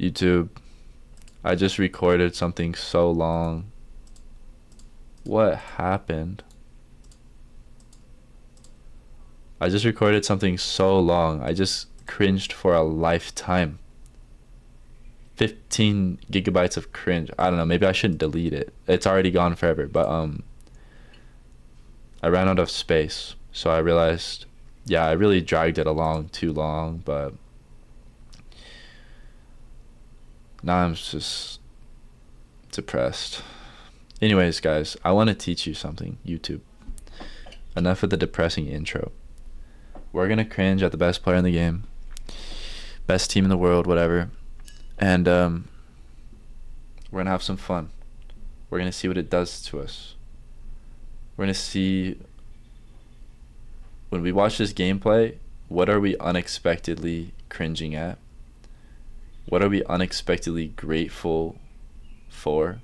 YouTube, I just recorded something so long. What happened? I just recorded something so long. I just cringed for a lifetime. 15 gigabytes of cringe. I don't know. Maybe I shouldn't delete it. It's already gone forever. But um, I ran out of space, so I realized, yeah, I really dragged it along too long. But now I'm just depressed. Anyways, guys, I want to teach you something. YouTube. Enough of the depressing intro. We're gonna cringe at the best player in the game, best team in the world, whatever and um, we're gonna have some fun. We're gonna see what it does to us. We're gonna see when we watch this gameplay, what are we unexpectedly cringing at? What are we unexpectedly grateful for?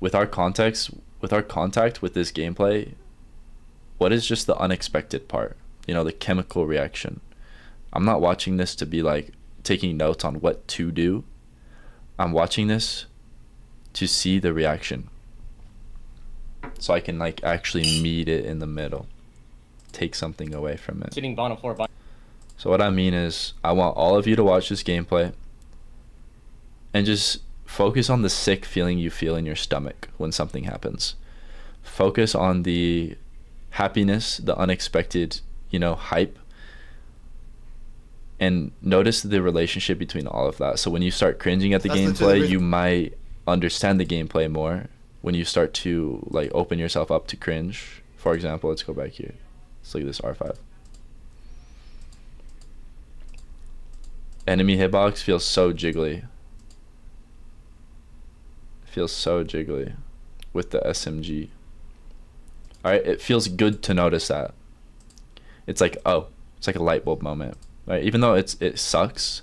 With our context, with our contact with this gameplay, what is just the unexpected part? You know, the chemical reaction. I'm not watching this to be like, taking notes on what to do. I'm watching this to see the reaction. So I can like actually meet it in the middle. Take something away from it. Sitting bottom floor. So what I mean is I want all of you to watch this gameplay and just focus on the sick feeling you feel in your stomach when something happens. Focus on the happiness, the unexpected, you know, hype and notice the relationship between all of that. So when you start cringing at the That's gameplay, you might understand the gameplay more. When you start to like open yourself up to cringe, for example, let's go back here. Let's look at this R5. Enemy hitbox feels so jiggly. Feels so jiggly with the SMG. Alright, it feels good to notice that. It's like, oh, it's like a light bulb moment right? Even though it's it sucks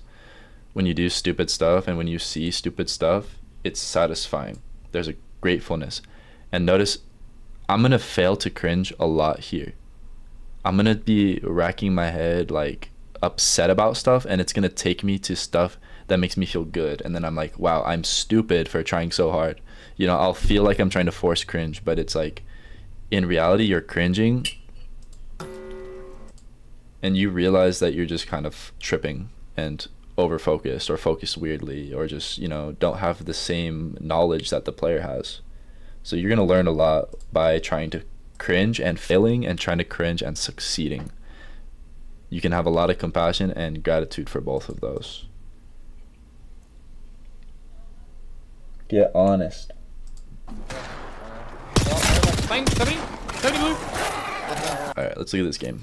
when you do stupid stuff and when you see stupid stuff, it's satisfying. There's a gratefulness. And notice I'm to fail to cringe a lot here. I'm to be racking my head like upset about stuff and it's going to take me to stuff that makes me feel good. And then I'm like, "Wow, I'm stupid for trying so hard." You know, I'll feel like I'm trying to force cringe, but it's like in reality you're cringing and you realize that you're just kind of tripping and over focused or focused weirdly or just you know don't have the same knowledge that the player has. So you're going to learn a lot by trying to cringe and failing and trying to cringe and succeeding you can have a lot of compassion and gratitude for both of those get honest all right let's look at this game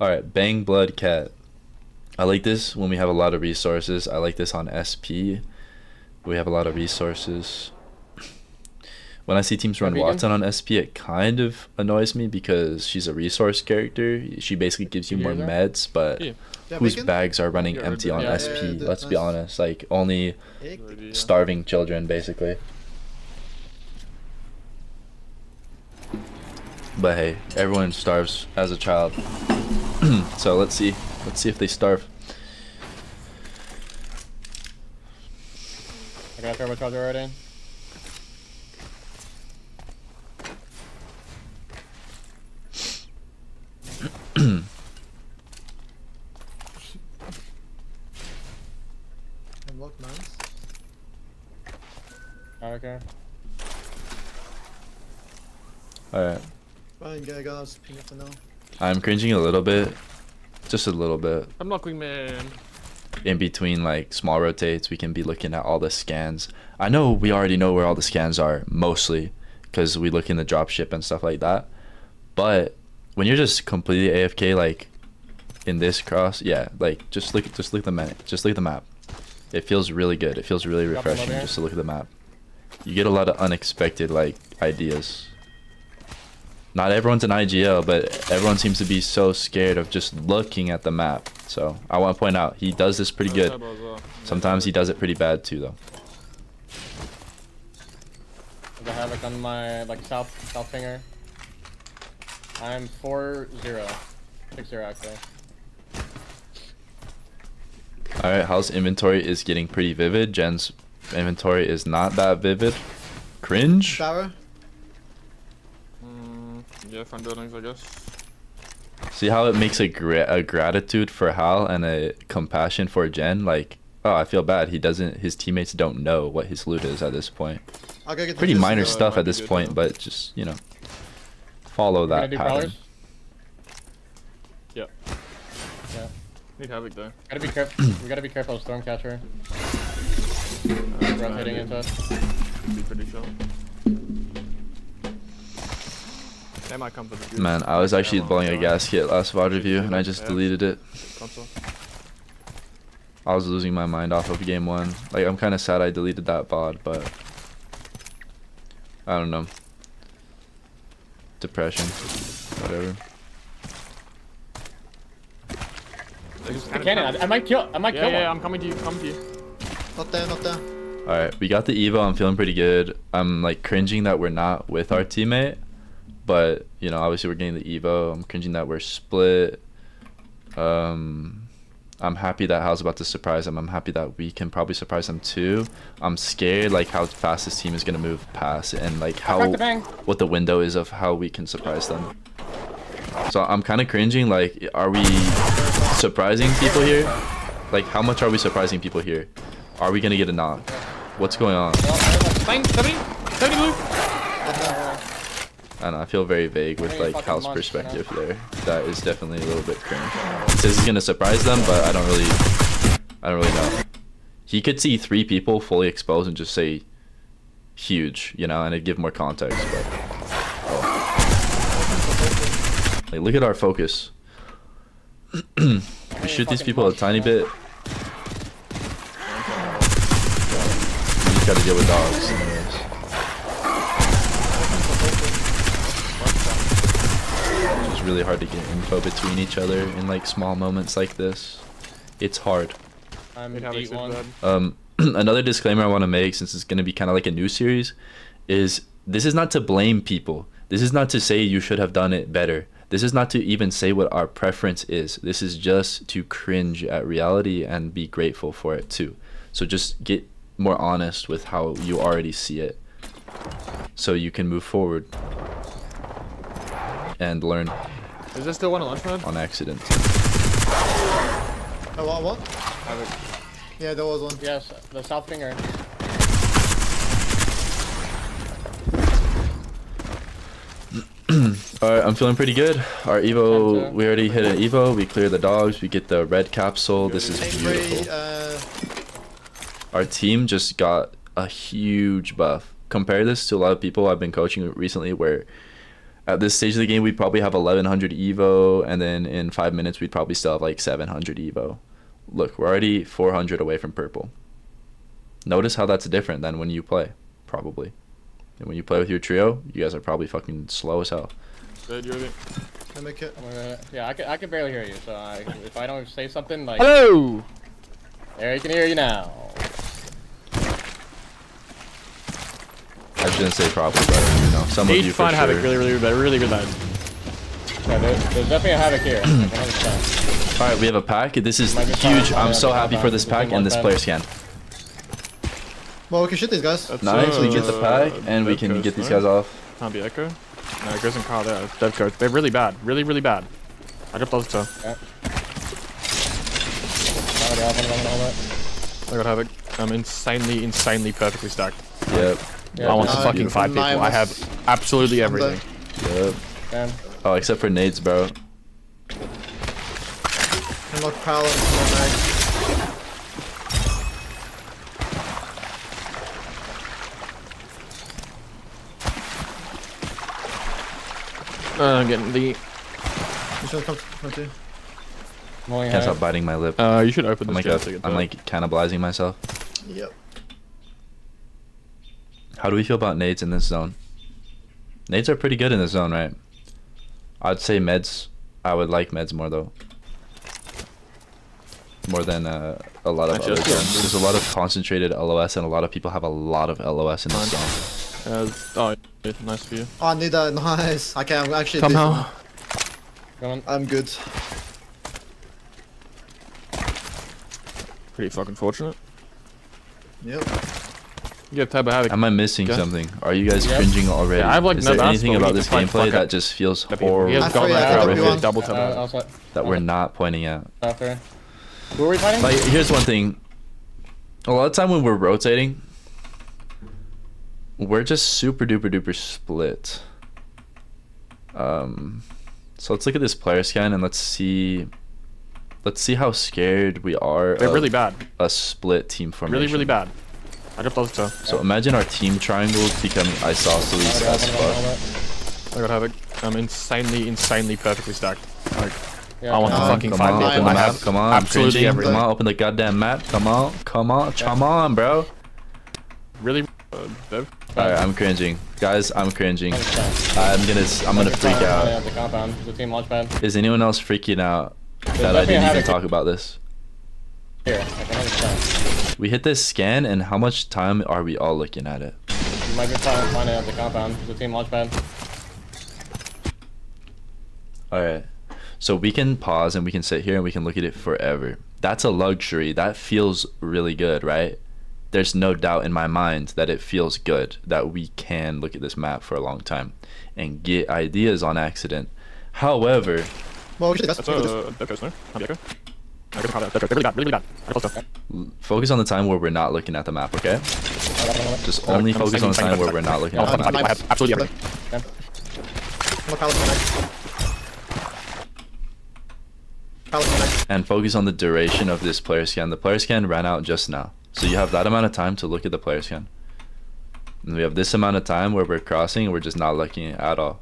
Alright, Bang Blood Cat. I like this when we have a lot of resources. I like this on SP. We have a lot of resources. When I see teams run Wattson on SP, it kind of annoys me because she's a resource character. She basically gives you more meds, but yeah. whose bags are running empty on SP? Let's be honest. Like, only starving children, basically. But hey, everyone starves as a child. so let's see. Let's see if they starve. I gotta throw my charger right in. Unlock nice. Okay. Alright. Fine, guy got us ping for now. I'm cringing a little bit. Just a little bit. I'm not going man. In between like small rotates, we can be looking at all the scans. I know we already know where all the scans are mostly because we look in the dropship and stuff like that. But when you're just completely AFK like in this cross, yeah, like just look just look at the map. Just look at the map. It feels really good. It feels really refreshing just to look at the map. You get a lot of unexpected like ideas. Not everyone's an IGL, but everyone seems to be so scared of just looking at the map. So I want to point out, he does this pretty good. Sometimes he does it pretty bad too, though. The havoc on my like south south finger. I'm four zero, six zero actually. All right, house inventory is getting pretty vivid. Gen's inventory is not that vivid. Cringe. Shower. Mm, yeah, front buildings, I guess. See how it makes a, gra- a gratitude for Hal and a compassion for Gen? Like, oh, I feel bad. He doesn't. His teammates don't know what his loot is at this point. I'll go get Pretty fist minor and go. it stuff at this point, though. but just you know, follow that do pattern. prowlers? Yeah. Yeah. Need havoc though. Gotta be careful. we gotta be careful of Stormcatcher. Uh, Rotating yeah, into us. Be pretty sure. They might come for the goose. Man, I was actually well, blowing a gasket last VOD review, and I just Yeah. deleted it. Console. I was losing my mind off of game one. Like, I'm kind of sad I deleted that VOD, but I don't know. Depression, whatever. They just The kinda cannon. I, I might kill. I might Yeah, kill yeah, one. I'm coming to you. Coming to you. Not there, not there. All right, we got the Evo. I'm feeling pretty good. I'm like cringing that we're not with our teammate, but you know, obviously we're getting the Evo. I'm cringing that we're split. Um, I'm happy that Hal's about to surprise him. I'm happy that we can probably surprise him too. I'm scared like how fast this team is gonna move past and like how the what the window is of how we can surprise them. So I'm kind of cringing. Like, are we surprising people here? Like, how much are we surprising people here? Are we gonna get a knock? What's going on? 70? 70 blue? I don't know. I feel very vague with like Hal's munch, you know? perspective there. That is definitely a little bit cringe. Says he's gonna surprise them, but I don't really, I don't really know. He could see three people fully exposed and just say huge, you know, and it'd give more context. But oh. like, look at our focus. we shoot these people a tiny bit. Gotta deal with dogs. anyways. It's really hard to get info between each other in like small moments like this. It's hard. I'm Need havoc beat super one. Um, another disclaimer I want to make, since it's going to be kind of like a new series, is this is not to blame people. This is not to say you should have done it better. This is not to even say what our preference is. This is just to cringe at reality and be grateful for it too. So just get more honest with how you already see it, so you can move forward and learn Is there still one at lunch mode? on accident. Oh, what, what? Havoc. Yeah, there was one. Yes, the south finger. Alright, I'm feeling pretty good. Our Evo, we already hit an Evo. We clear the dogs. We get the red capsule. This is Angry, beautiful. Uh, Our team just got a huge buff. Compare this to a lot of people I've been coaching recently where at this stage of the game we'd probably have 1100 Evo and then in 5 minutes we'd probably still have like 700 Evo. Look, we're already 400 away from purple. Notice how that's different than when you play, probably. And when you play with your trio, you guys are probably fucking slow as hell. Dead, you ready? I make it. Gonna, yeah, I can, I can barely hear you. So I, if I don't say something like, Hello! there, he can hear you now. I shouldn't say probably, but you know, some of you to for find sure. havoc really, really bad. Really, really bad. Yeah, there, there's definitely a havoc here. All right, we have a pack. This is huge. I'm so happy for this pack and this that. player scan. Well, we can shoot these guys. That's, Nice. We get the uh, pack and we can Coast, get these right? guys off. Can't be Echo. No, it goes in car there. Dev code. They're really bad. Really, really bad. I dropped those two. Yeah. Already off on them and all that. I got havoc. I'm insanely, insanely perfectly stacked. Yep. Yeah, I want nah, to fucking five people. mine I have absolutely everything. Yep. Man. Oh, except for nades, bro. I'm not prowling for my mag. Uh, getting the. Which one come to? I'm only Can't stop biting my lip. Uh, you should open I'm like, chest a, to get I'm like cannibalizing myself. Yep. How do we feel about nades in this zone? Nades are pretty good in this zone, right? I'd say meds. I would like meds more though. More than uh, a lot of Actually, other that's zones. There's a lot of concentrated LOS, and a lot of people have a lot of LOS in this Fine. zone. Uh, oh, nice for you. Oh, I need that. Nice. Okay, I'm actually. Somehow. Going. I'm good. Pretty fucking fortunate. Yep. You get Tab of Havoc. Am I missing Okay. something? Are you guys Yep. cringing already? Yeah, I have, like, Is no there anything about this gameplay that up just feels The. He horrible has I got forgot, that I horrific forgot. double Uh, that we're not pointing out? after. Who are we fighting? Like, here's one thing. A lot of time when we're rotating, we're just super duper duper split. Um, so let's look at this player scan and let's see. Let's see how scared we are. They're of really bad. A split team formation. Really, really bad. I dropped those two. So imagine our team triangles becoming isosceles Oh, as yeah, fuck. hold it. I got Havoc. I'm insanely, insanely perfectly stacked. Like, Yeah, I want okay. the Um, fucking Come five on, people. open the I map. have Come on, absolutely cringing. everything. Come on, open the goddamn map. Come on, come on, come on, bro. Really, uh, Alright, I'm cringing, guys. I'm cringing. I'm gonna, s- I'm gonna freak out. out the compound. The team launchpad. Is anyone else freaking out that I didn't even talk about this? Here, like 100%. We hit this scan, and how much time are we all looking at it? You might be trying to find it at the compound. The team launchpad. Alright. So we can pause and we can sit here and we can look at it forever. That's a luxury. That feels really good, right? There's no doubt in my mind that it feels good that we can look at this map for a long time and get ideas on accident. However, Well, we should That's a Dev Ghost, no? Not Echo. I guess Dev Ghost. They're really bad, really, really bad. I dropped those two. l- focus on the time where we're not looking at the map, okay? Just only I'm focus on the time where we're not looking Oh, at the map. I have absolutely everything. Okay. More palace connect. Palace connect. and focus on the duration of this player scan. The player scan ran out just now. So you have that amount of time to look at the player scan. And we have this amount of time where we're crossing and we're just not looking at all.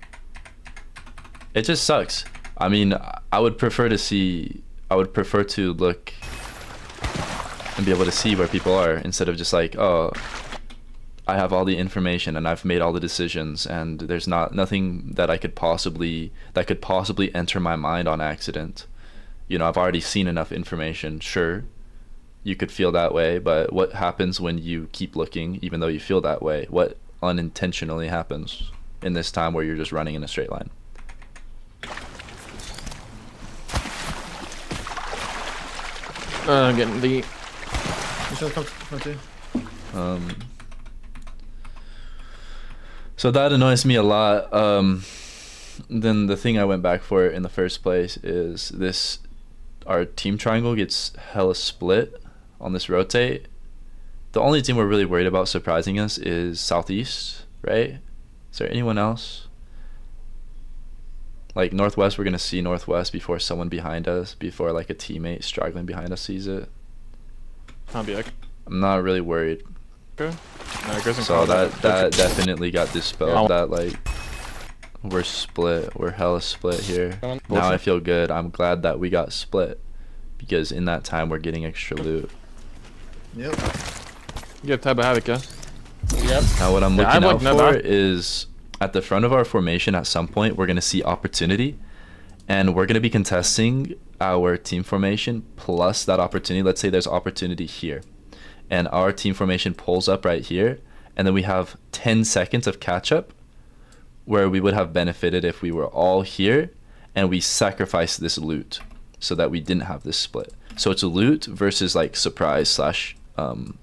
It just sucks. I mean, I would prefer to see, I would prefer to look and be able to see where people are instead of just like, oh, I have all the information and I've made all the decisions and there's not nothing that I could possibly that could possibly enter my mind on accident you know, I've already seen enough information. Sure, you could feel that way, but what happens when you keep looking, even though you feel that way? What unintentionally happens in this time where you're just running in a straight line? Uh, getting the Which one come to? Um, so that annoys me a lot. Um, then the thing I went back for in the first place is this: our team triangle gets hella split on this rotate. The only team we're really worried about surprising us is Southeast, right? Is there anyone else? Like Northwest, we're gonna see Northwest before someone behind us, before like a teammate straggling behind us sees it. can't be Echo. I'm not really worried. No, it goes in So call. that that definitely got dispelled. Yeah. That like we're split. We're hella split here. Now I feel good. I'm glad that we got split because in that time we're getting extra loot. Yep. You get Tab of Havoc, yeah? Yep. Now what I'm Yeah, looking I out like no for is at the front of our formation at some point we're gonna see opportunity, and we're gonna be contesting our team formation plus that opportunity. Let's say there's opportunity here, and our team formation pulls up right here, and then we have 10 seconds of catch up, where we would have benefited if we were all here, and we sacrificed this loot so that we didn't have this split. So it's a loot versus like surprise slash um,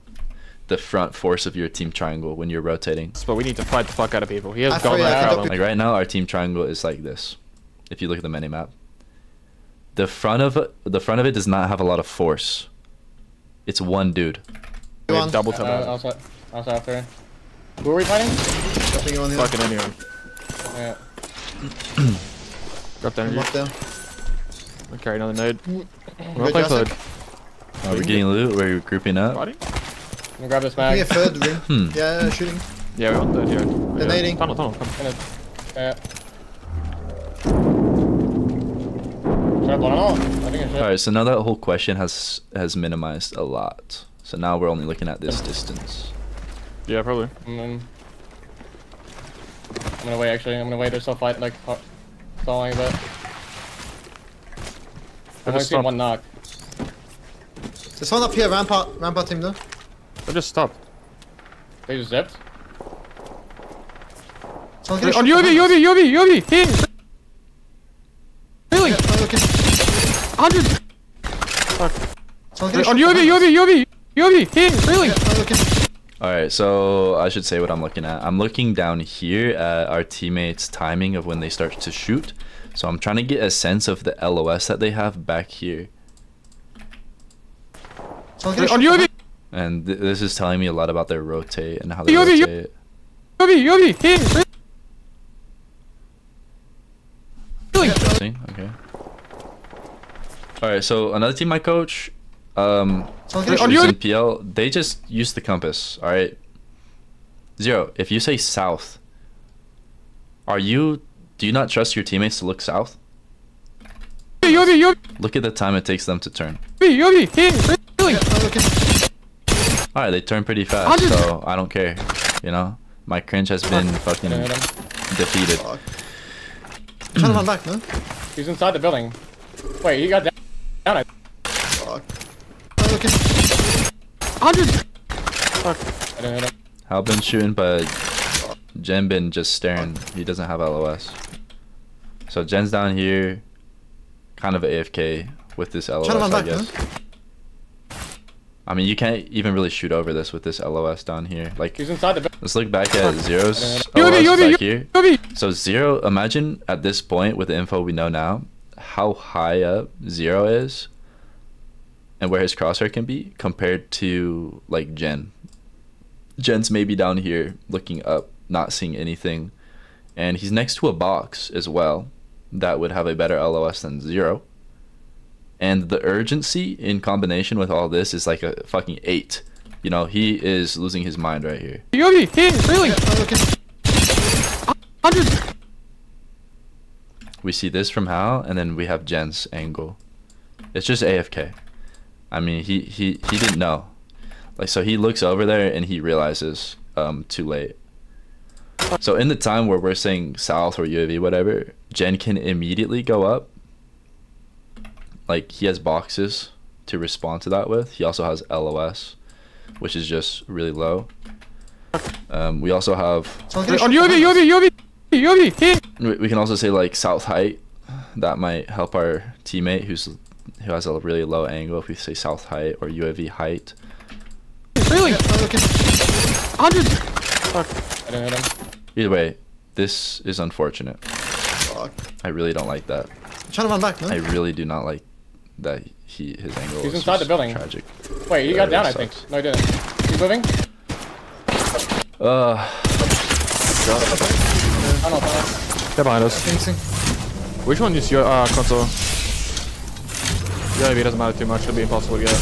the front force of your team triangle when you're rotating. But we need to fight the fuck out of people. He has I got that like problem. Like right now, our team triangle is like this. If you look at the mini map, the front of it, the front of it does not have a lot of force. It's one dude. We have One. double Uh, Tab of also, also after. Who are we fighting? Jumping on here. Fucking anyone. Yeah. Drop down I'm here. up. Okay, another node. We're Good, gonna play Jurassic. Uh, we're getting loot. We're grouping up. Body? I'm gonna grab this Give me a third ring. Hmm. Yeah, shooting. Yeah, we want third here. They're nading. Tunnel, tunnel, come. Gonna- Yeah. Should I blow it all? I think I should. All right. So now that whole question has has minimized a lot. So now we're only looking at this distance. Yeah, probably. And then I'm gonna wait. Actually, I'm gonna wait. They're still fighting, like ho- stalling a bit. I've only just seen one knock. There's one up here, rampart, rampart team though. I just stopped. They just zipped. Someone's On getting UAV, shot behind. UAV, UAV! Here! Really? Yeah, I'm 100! Fuck. Someone's On shot UAV, behind us. UAV, UAV, UAV, hit, really. Yeah, I'm. All right, so I should say what I'm looking at. I'm looking down here at our teammates' timing of when they start to shoot. So I'm trying to get a sense of the LOS that they have back here. Someone's On shot UAV, And th this is telling me a lot about their rotate and how they UAV, rotate. UAV, UAV, hit, really. Really. Interesting. Okay. All right. So another team I coach, um, Someone's Wait, getting on who's shot. in PL, they just use the compass. All right. Zero. If you say south, are you? Do you not trust your teammates to look south? UAV, UAV, Look at the time it takes them to turn. UAV, hit, really. Yeah, I'm looking. All right, they turn pretty fast, Hundred- so I don't care. You know, my cringe has been fucking defeated. Fuck. I'm trying to run back, no? He's inside the building. Wait, he got down. down I Fuck. I'm looking. 100. I didn't hit him. Hal been shooting, but Gen been just staring. He doesn't have LOS. So Gen's down here, kind of AFK with this LOS, Trying to run back, guess. I mean, you can't even really shoot over this with this LOS down here. Like, He's inside the let's look back at Zero's LOS back here. So Zero, imagine at this point with the info we know now, how high up Zero is and where his crosshair can be compared to like Gen. Gen's maybe down here looking up, not seeing anything. And he's next to a box as well that would have a better LOS than Zero. And the urgency in combination with all this is like a fucking eight. You know, he is losing his mind right here. UAV, hit, really. Yeah, I'm looking. 100. we see this from Hal, and then we have Gen's angle. It's just AFK. I mean, he he he didn't know. Like, so he looks over there and he realizes um too late. So in the time where we're saying south or UAV, whatever, Gen can immediately go up. Like he has boxes to respond to that with. He also has LOS, which is just really low. Um, we also have On UAV. UAV, UAV, UAV, we we can also say like south height that might help our teammate who's who has a really low angle if we say south height or uav height Really. Yeah, I'm 100. I didn't hit him. either way this is unfortunate Fuck. i really don't like that I'm trying to run back, no? i really do not like that he his angle He's is inside the building. tragic Wait, he Yeah, got it down, I think. No, he didn't. He's moving. uh I don't know. They're behind us. Phoenixing. Which one is your uh, console? it doesn't matter too much. It'll be impossible to get.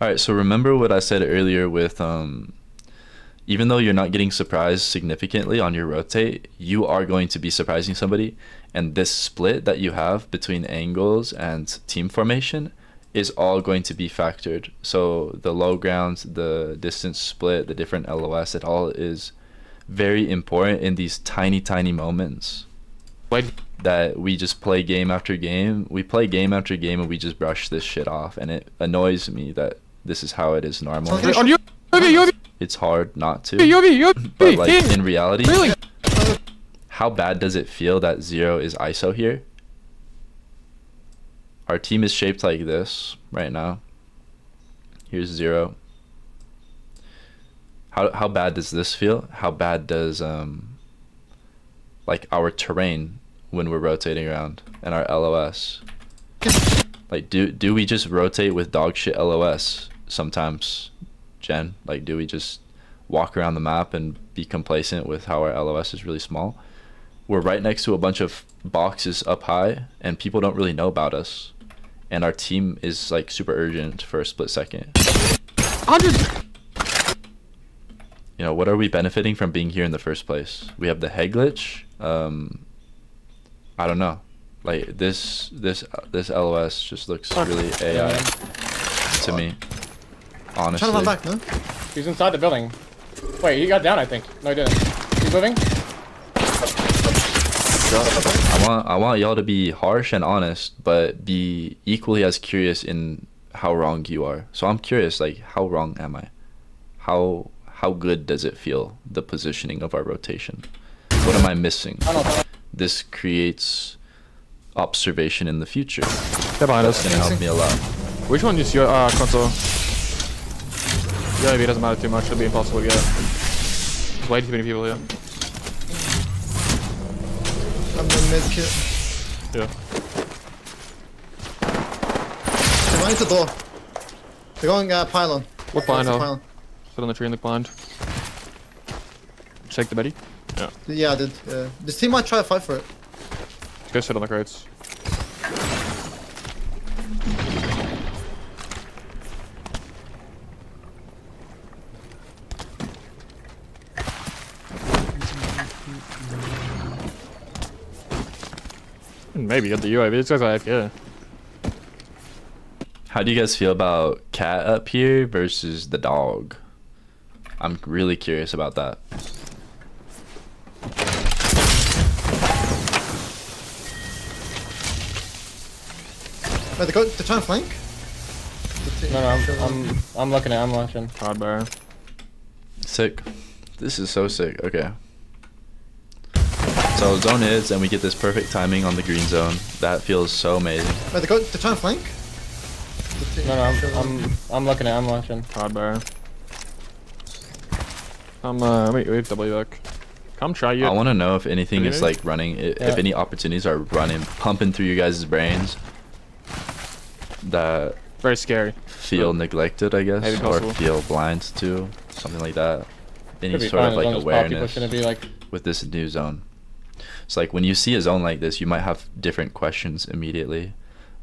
All right, so remember what I said earlier with um even though you're not getting surprised significantly on your rotate, you are going to be surprising somebody and this split that you have between angles and team formation is all going to be factored. So the low grounds, the distance split, the different LOS, it all is very important in these tiny tiny moments Wait. that we just play game after game. We play game after game and we just brush this shit off, and it annoys me that this is how it is normally. Okay. On UAV, UAV, It's hard not to, but like in reality, how bad does it feel that zero is ISO here? Our team is shaped like this right now. Here's zero. How how bad does this feel? How bad does um like our terrain when we're rotating around and our LOS? Like do do we just rotate with dog shit LOS sometimes, Gen? Like do we just walk around the map and be complacent with how our LOS is really small? We're right next to a bunch of boxes up high and people don't really know about us. And our team is like super urgent for a split second. 100. you know, what are we benefiting from being here in the first place? We have the head glitch. Um, I don't know. Like this, this, this LOS just looks really AI to me. I'm Honestly, trying to run back, no? He's inside the building. Wait, he got down, I think. No, he didn't. He's moving. I want, I want y'all to be harsh and honest, but be equally as curious in how wrong you are. So I'm curious, like, how wrong am I? How, how good does it feel the positioning of our rotation? What am I missing? I don't know. this creates observation in the future. They're behind us. It's gonna help me a lot. Which one is your uh, console? Yeah, it doesn't matter too much. It'll be impossible to get. There's way too many people here. I'm the mid kit. Yeah. They're running to the door. They're going uh, pylon. That's the pylon. Sit on the tree and look blind. Shake the Betty. Yeah. Yeah, I did. Yeah. This team might try to fight for it. Go sit on the crates. Maybe get the UAV. These guys are AFK. How do you guys feel about cat up here versus the dog? I'm really curious about that. Wait, they go. They're trying to flank. No, no, I'm, I'm, I'm looking at, I'm watching. Hard bar. Sick. This is so sick. Okay. So zone hits and we get this perfect timing on the green zone. That feels so amazing. Wait, they go. They're trying to flank. No, no, I'm, I'm, I'm looking at, I'm watching. Hard bar. I'm uh wait wait W back. Come try you. I want to know if anything is like running, i- Yeah. if any opportunities are running, pumping through you guys' brains that Very scary. feel neglected, I guess, Maybe or possible. feel blind to, something like that. Any sort fine of like long as pop people awareness be like, with this new zone. It's like when you see a zone like this, you might have different questions immediately.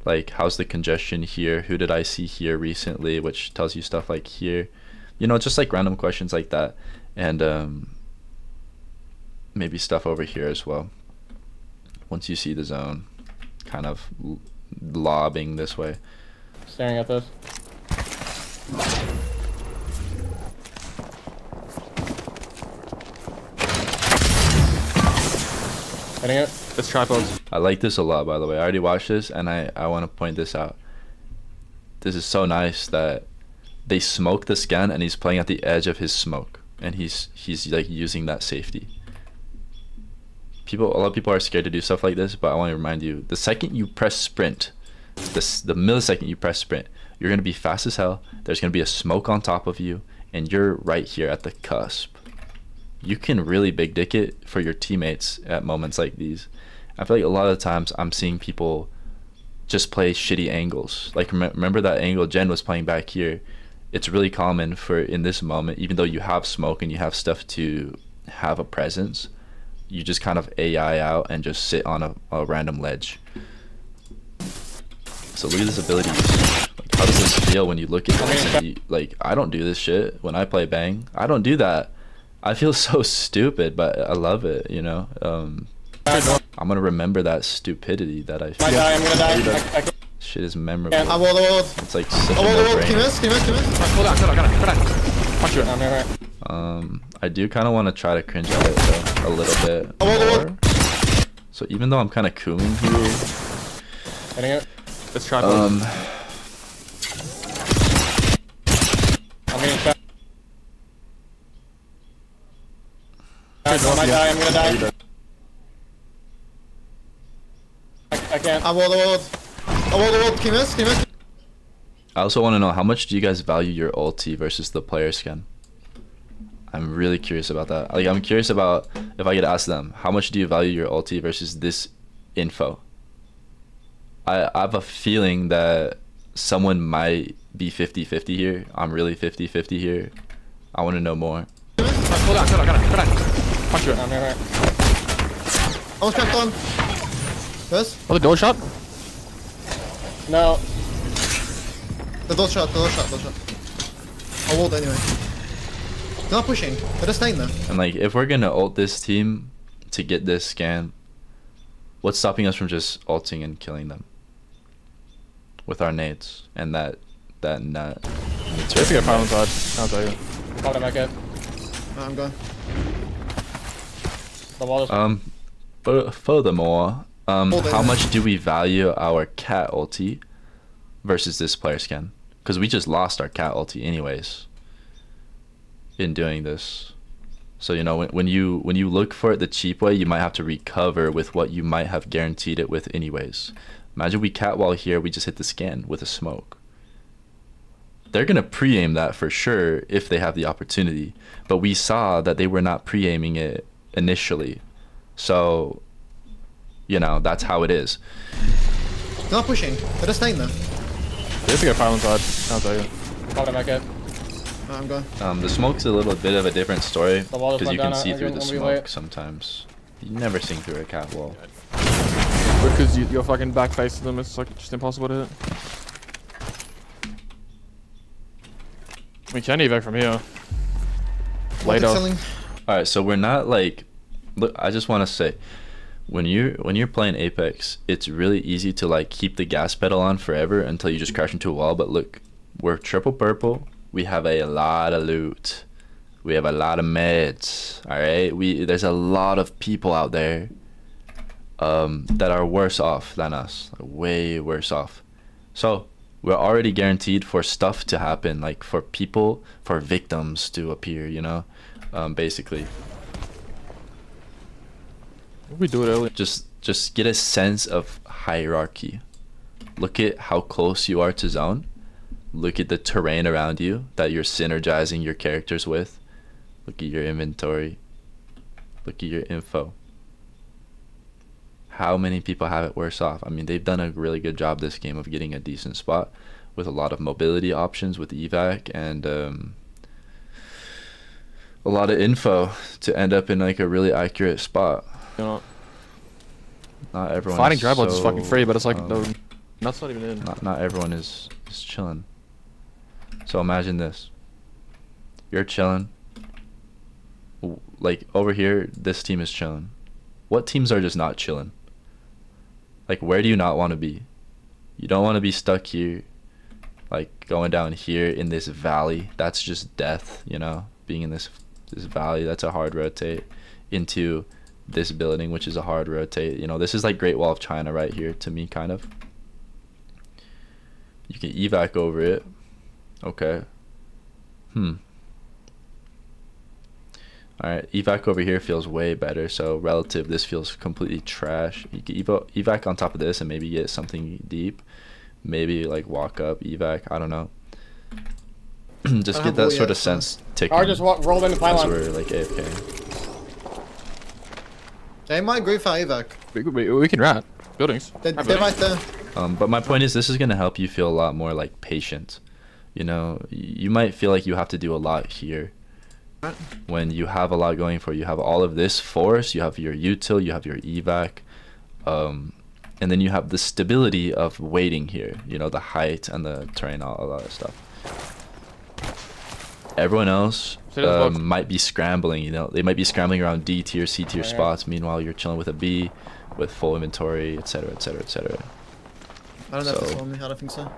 Like, how's the congestion here? Who did I see here recently? Which tells you stuff like here. You know, just like random questions like that. And um, maybe stuff over here as well. Once you see the zone, kind of lobbing this way. staring at this. Hitting it. It's tripods. I like this a lot, by the way. I already watched this, and I, I want to point this out. This is so nice that they smoke the scan, and he's playing at the edge of his smoke, and he's he's like using that safety. People, a lot of people are scared to do stuff like this, but I want to remind you: the second you press sprint, the the millisecond you press sprint, you're gonna be fast as hell. There's gonna be a smoke on top of you, and you're right here at the cusp you can really big dick it for your teammates at moments like these. I feel like a lot of times I'm seeing people just play shitty angles. Like rem- remember that angle Gen was playing back here. It's really common for in this moment, even though you have smoke and you have stuff to have a presence, you just kind of AI out and just sit on a, a random ledge. So look at this ability. Like, how does this feel when you look at this? You, like I don't do this shit when I play Bang. I don't do that. I feel so stupid, but I love it. You know. Um, I'm gonna remember that stupidity that I feel. I'm gonna die. I, I can't. Shit is memorable. Yeah. I wall, I wall. It's like such a I wall, I wall. no Can you miss? Can you miss? Can you miss? Hold on, hold on, hold on, hold on. Punch you. Um, I do kind of want to try to cringe at it though, a little bit more. So even though I'm kind of cooming here, Hitting it. It's tripods. um, I'm getting shot. I might die, I'm gonna die. I, I can't. I wall, I wall. I wall, I wall. Can you miss? Can you miss? I also want to know how much do you guys value your ulti versus the player skin? I'm really curious about that. Like, I'm curious about if I could ask them, how much do you value your ulti versus this info? I, I have a feeling that someone might be 50-50 here. I'm really 50-50 here. I want to know more. Hold on, hold on, hold on, hold on. Punch you. I'm here. I was cracked on. Yes? Oh, the door shot? No. The door shot, the door shot, door shot. I walled anyway. They're not pushing. They're just staying there. And like, if we're gonna ult this team to get this scan, what's stopping us from just ulting and killing them with our nades and that that nut? Let's get power side. I'll tell you. Hold him back it. Alright, I'm going. The wall is. Um, but furthermore, um, Hold how on. much do we value our cat ulti versus this player skin? Because we just lost our cat ulti anyways in doing this. So you know when, when you when you look for it the cheap way, you might have to recover with what you might have guaranteed it with anyways. Imagine we catwall here, we just hit the skin with a smoke. They're gonna pre-aim that for sure if they have the opportunity, but we saw that they were not pre-aiming it initially, so you know that's how it is. They're not pushing. They're just staying there. They have to get fire inside. I'll tell you. Probably make it. Alright, I'm going. Um, the smoke's a little bit of a different story The wall just because you can see uh, through the smoke sometimes. You never see through a cat wall. Because you, your fucking back face to them it's like just impossible to hit. We can evac from here. Later. All right, so we're not like. Look, I just want to say, when you when you're playing Apex, it's really easy to like keep the gas pedal on forever until you just crash into a wall. But look, we're triple purple. We have a lot of loot. We have a lot of meds. All right, we there's a lot of people out there, um, that are worse off than us, way worse off. So we're already guaranteed for stuff to happen, like for people, for victims to appear. You know, um, basically. We do it early. just just get a sense of hierarchy. Look at how close you are to zone. Look at the terrain around you that you're synergizing your characters with. Look at your inventory. Look at your info. How many people have it worse off? I mean they've done a really good job this game of getting a decent spot with a lot of mobility options with evac and um, a lot of info to end up in like a really accurate spot You know, not everyone. fighting is dry bloods is so, fucking free, but it's like um, the that's not even in. not not everyone is is chilling. So imagine this: you're chilling. Like over here, this team is chilling. What teams are just not chilling? Like where do you not want to be? You don't want to be stuck here, like going down here in this valley. That's just death, you know. Being in this this valley, that's a hard rotate into this building, which is a hard rotate. You know, this is like Great Wall of China right here to me, kind of. You can evac over it. Okay. Hmm. Alright, evac over here feels way better. So relative, this feels completely trash. You can evac on top of this and maybe get something deep. Maybe like walk up, evac. I don't know. just get that sort of sense ticking. Car just wa- rolled into as pylon. we're like AFK. They might agree for evac. We, we, we can rat buildings. They, Have they're buildings. right there. Um, but my point is, this is gonna help you feel a lot more like patient. You know, you might feel like you have to do a lot here. When you have a lot going for you, you have all of this force, you have your util, you have your evac, um, and then you have the stability of waiting here. You know, the height and the terrain, all, all that stuff. Everyone else Say um, might be scrambling. You know, they might be scrambling around D tier, C tier Right. spots. Meanwhile, you're chilling with a B, with full inventory, etc., etc., etc. I don't know if So- it's on me. I don't think so.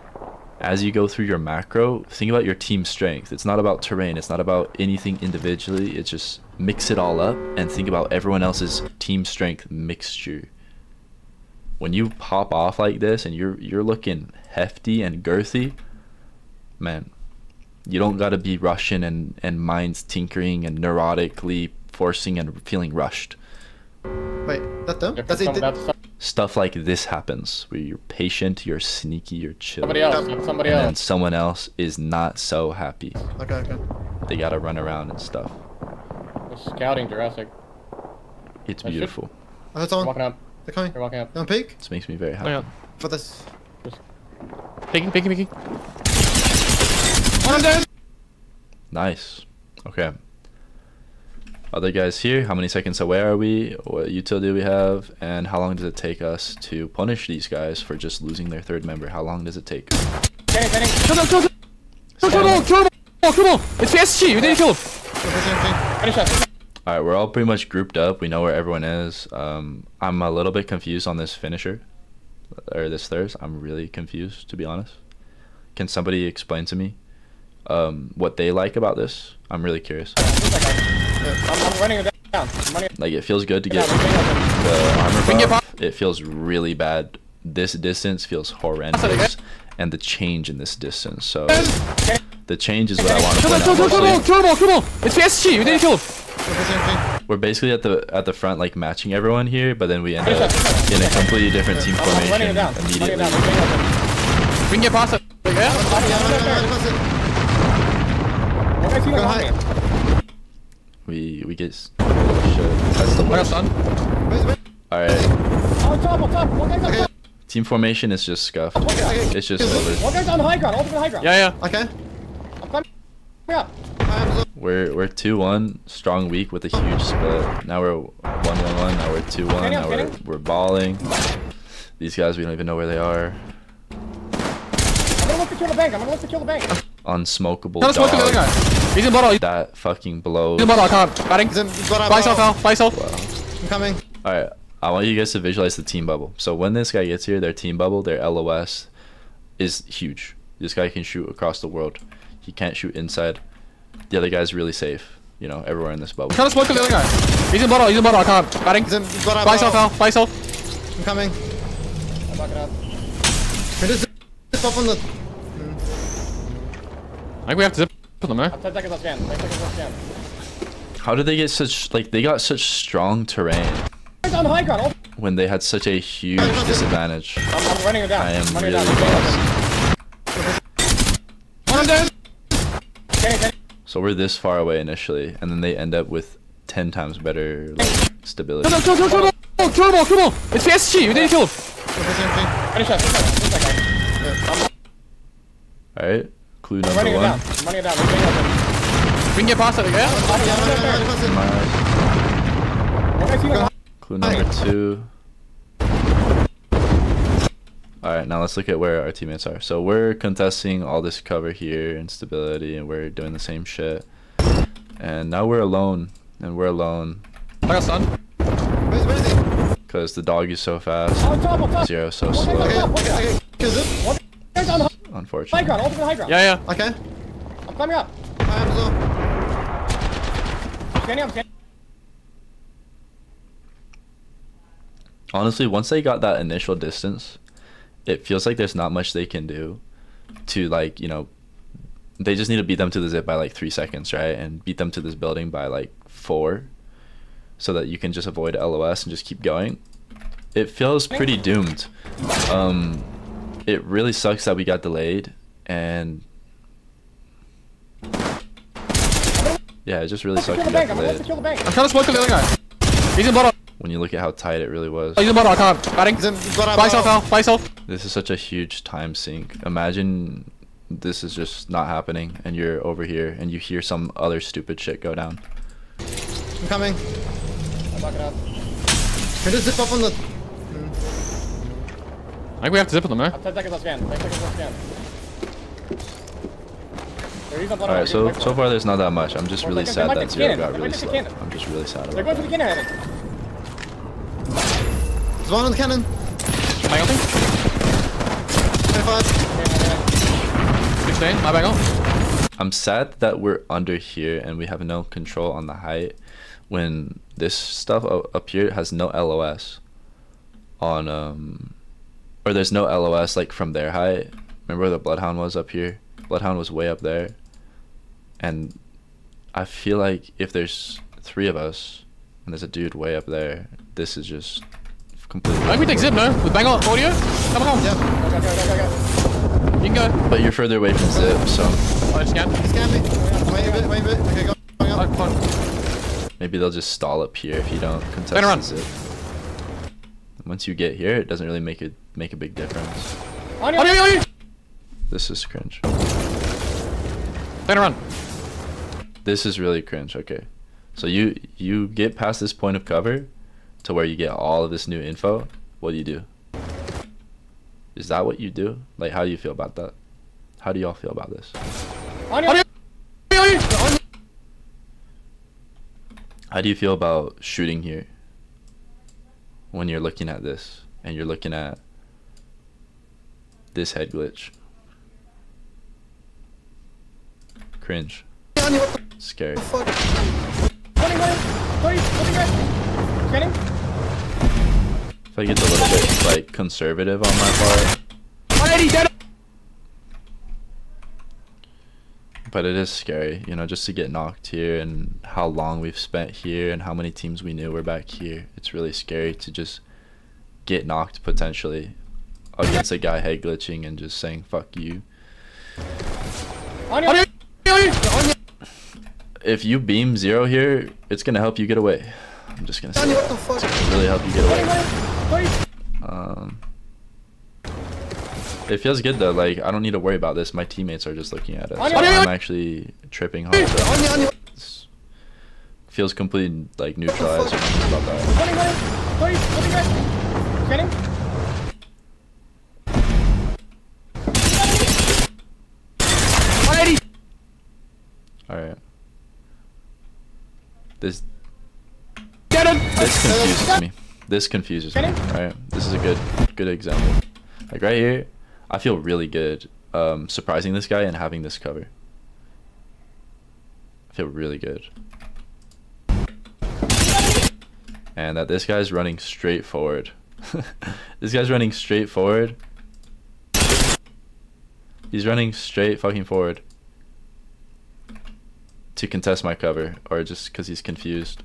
as you go through your macro, think about your team strength. It's not about terrain, it's not about anything individually. It's just mix it all up and think about everyone else's team strength mixture. When you pop off like this and you're you're looking hefty and girthy, man, you don't gotta be rushing and, and minds tinkering and neurotically forcing and feeling rushed. Wait, that them? If That's it. some- that's Stuff like this happens where you're patient, you're sneaky, you're chill. somebody else. that's Somebody and then else. someone else is not so happy. Okay, okay. They gotta run around and stuff. They're Scouting Jurassic. It's That shit- beautiful. Oh, I heard They're walking up. They're coming. They're walking up. You want peek? This makes me very Oh, happy. yeah. For this. Peeking, peeking, peeking. One. Nice. Okay. Other guys here, how many seconds away are we? What utility do we have? And how long does it take us to punish these guys for just losing their third member? How long does it take? Kenny, Kenny. Kill them, kill them. Kill them all, kill them kill them. It's PSG, we need to kill them. Go pushing, pushing. Finish us. All right, we're all pretty much grouped up. We know where everyone is. Um, I'm a little bit confused on this finisher, or this thirst. I'm really confused, to be honest. Can somebody explain to me um, what they like about this? I'm really curious. I'm, I'm running it down. I'm running Like, it feels good to get We're getting up the armor can buff. It feels really bad. This distance feels horrendous, and the change in this distance. So, the change is what I want to Kill point them, kill out them, kill them all, mostly. kill them all, kill them. It's PSG, we need to kill them. We're pushing thing. We're basically at the at the front, like matching everyone here, but then we end up in a completely different team formation it down. I'm running it immediately. down. I'm running it We can get past it. Yeah. Go on high. me. We we get shit. That's the I got worst. stun. Wait, wait. All right, Oh, top, on top. One guy's on Okay. top. team formation is just scuffed. One guy. It's just Kill it. over. One guy's on high ground. Ultimate high ground. Yeah, yeah. Okay. I'm climbing up. We're we're two one strong weak with a huge split. Now we're one one one. Now we're two one. Kenny, Now we're Kenny. we're balling. These guys we don't even know where they are. I'm gonna look to kill the bank. I'm gonna look to kill the bank. Unsmokable Tell us what the other guy. Dog. He's in bottle. That fucking blows. in bottle. I can't. Batting. He's in- got out By yourself, now. Al. By yourself. I'm coming. All right, I want you guys to visualize the team bubble. So when this guy gets here, their team bubble, their LOS, is huge. This guy can shoot across the world. He can't shoot inside. The other guy's really safe. You know, everywhere in this bubble. Trying to smoke the other guy. He's in bottle. He's in bottle. I can't. Batting. He's in, got out By yourself, now. Al. By yourself. I'm coming. I'm backing up. Can just zip up on the. I think we have to zip Put them there. Ten seconds left scan. Ten seconds left scan. How did they get such like they got such strong terrain? On high ground. When they had such a huge disadvantage. I'm, I'm running it down. I am really down. lost. One down. So we're this far away initially, and then they end up with ten times better like, stability. Kill him! Kill him! Kill him! Kill him! It's PSG. We didn't kill him. Finish that. Finish that guy. All right clue I'm number running down. one. I'm running it down. I'm running it down. We can get past it, yeah? One Clue number two. Alright, now let's look at where our teammates are. So we're contesting all this cover here and stability and we're doing the same shit. And now we're alone. And we're alone I got stun. Where's, he? because the dog is so fast. Oh, on top. Zero so One guy's on slow. Okay, top. One guy's okay. Kill zip. One guy's on high high Unfortunately. ground. Ultimate high ground. Yeah, yeah. Okay. I'm climbing up. I'm so. Scanning up. Scanning. Honestly, once they got that initial distance, it feels like there's not much they can do to like, you know, they just need to beat them to the zip by like three seconds, right? And beat them to this building by like four so that you can just avoid LOS and just keep going. It feels pretty doomed. Um, it really sucks that we got delayed and yeah, it just really I'm sucks we got bank. I'm gonna look to delayed kill the bank. I'm trying to smoke the other guy. He's in bottle. when you look at how tight it really was. Oh, he's in the bottle. I can't. Batting. He's in, got By yourself, now. Al. By yourself. This is such a huge time sink. Imagine this is just not happening and you're over here and you hear some other stupid shit go down. I'm coming. I'm backing up. Can just zip up on the. I think we have to zip them, eh? I'm 10 seconds on scan. 10 seconds on scan. There is a bottom Alright, so so far there's not that much. I'm just really they- they sad that take Zero got really slow. I'm just really sad They're going for the that. cannon, I think. There's one on the cannon. Bang on thing. 25. 16. My bang on. I'm sad that we're under here and we have no control on the height when this stuff up here has no LOS on um or there's no LOS like from their height. Remember where the Bloodhound was up here? Bloodhound was way up there. And I feel like if there's three of us and there's a dude way up there, this is just completely I think we take zip, no? With bang on audio. Come on, come on. Yeah. Go, go, go, go, go. You can go. But you're further away from Zip, so oh, I scan. Scan me. Wait a bit, wait a bit. Okay, go. Going Oh, up. fine. maybe they'll just stall up here if you don't contest Turn around. Zip. Once you get here, it doesn't really make it make a big difference. On your On you, on you. This is cringe. Turn around. This is really cringe. Okay, so you you get past this point of cover to where you get all of this new info. What do you do? Is that what you do? Like, how do you feel about that? How do y'all feel about this? On On your. On you. How do you feel about shooting here when you're looking at this and you're looking at this head glitch? Cringe. Scary. fuck? 20, 20, 20, 20 guys. Scanning. I it's a little bit like conservative on my part, but it is scary, you know, just to get knocked here and how long we've spent here and how many teams we knew were back here. It's really scary to just get knocked potentially against a guy head glitching and just saying fuck you. On! If you beam zero here, it's gonna help you get away. I'm just gonna say Daniel, what the fuck? really help you get away. Um, it feels good though. Like I don't need to worry about this. My teammates are just looking at it. So! I'm actually tripping hard. So it's- feels completely like neutralized or nothing about that. Running, running! Please! Looking back! Scanning! All right. This Get him! this confuses me. This confuses me. Get it? All right. This is a good good example. Like right here, I feel really good um, surprising this guy and having this cover. I feel really good. And that this guy's running straight forward. this guy's running straight forward. He's running straight fucking forward to contest my cover or just because he's confused.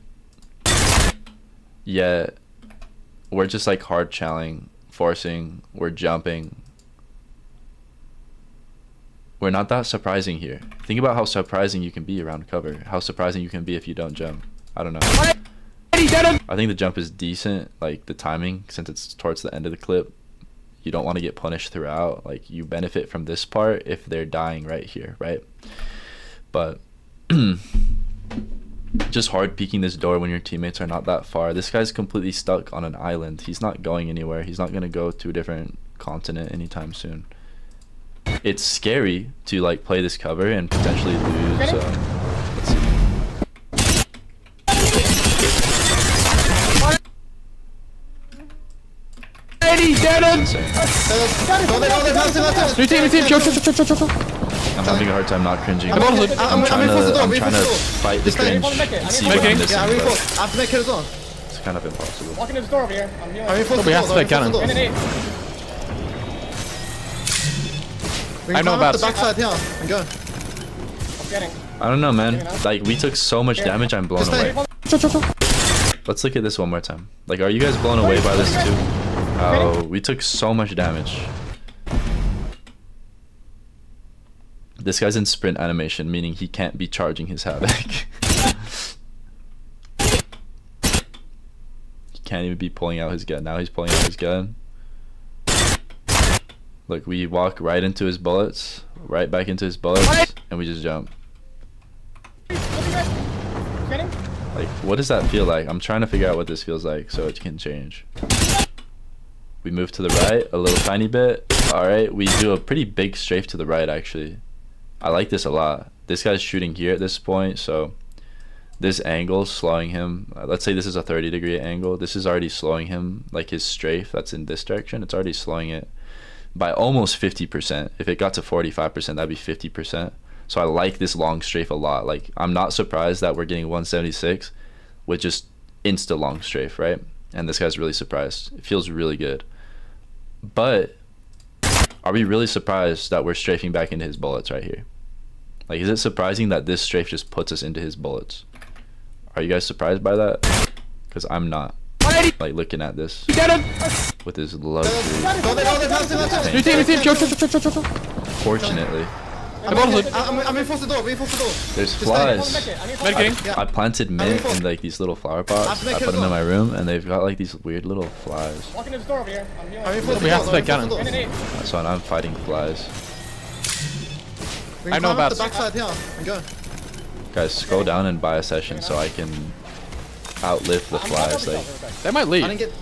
Yeah, we're just like hard challing, forcing, we're jumping. We're not that surprising here. Think about how surprising you can be around cover. How surprising you can be if you don't jump. I don't know. I think the jump is decent, like the timing, since it's towards the end of the clip. You don't want to get punished throughout. Like you benefit from this part if they're dying right here, right? But just hard peeking this door when your teammates are not that far. This guy's completely stuck on an island. He's not going anywhere. He's not gonna go to a different continent anytime soon. It's scary to like play this cover and potentially lose. Ready? Let's see. Eddie, get him! Go there, go there, pass it, pass it. New team, new team, show, show, show, show, show, show. I'm having a hard time not cringing. I'm I'm, also- I'm- I'm trying to, I'm trying to fight the This cringe I need to make it, I and see to what I'm it. missing, I but have to make it as well. it's kind of impossible. Walking to this door over here. I'm healing. I reinforce We have to I take cannon. reinforce In the an door. eight. We I know about- the backside here and go. I'm scanning. I don't know, man. Like we took so much damage, I'm blown away. Let's look at this one more time. Like, are you guys blown away by this too? How oh, we took so much damage. This guy's in sprint animation, meaning he can't be charging his havoc. he can't even be pulling out his gun. Now he's pulling out his gun. Look, we walk right into his bullets, right back into his bullets, and we just jump. Looking back! Scanning? Like, what does that feel like? I'm trying to figure out what this feels like so it can change. We move to the right a little tiny bit. Alright, we do a pretty big strafe to the right actually. I like this a lot. This guy's shooting here at this point, so this angle slowing him. uh, Let's say this is a 30 degree angle. This is already slowing him, like his strafe that's in this direction. It's already slowing it by almost 50%. If it got to 45%, that'd be 50%. So I like this long strafe a lot. Like I'm not surprised that we're getting 176 with just insta long strafe, right? And this guy's really surprised. It feels really good. But are we really surprised that we're strafing back into his bullets right here? Like is it surprising that this strafe just puts us into his bullets? Are you guys surprised by that? Cuz I'm not. Like looking at this Get him! with his luxury. Go there, go there, pass it, pass it. New team, new team, show, show, show, show, show, show. Fortunately, I'm, bottom I'm. I'm, I'm the door, reinforce the door. there's flies. Make. I need to Medicating. Yeah. I planted mint in like these little flower pots. I put them in my room, and they've got like these weird little flies. Walking to this door over here. I'm healing. I reinforce the We have to I take reinforce the cannon. In an So I'm fighting flies. We I can know about- the backside here and go. Guys, scroll down and buy a session so I can outlive the flies. Like They might I leave. didn't get.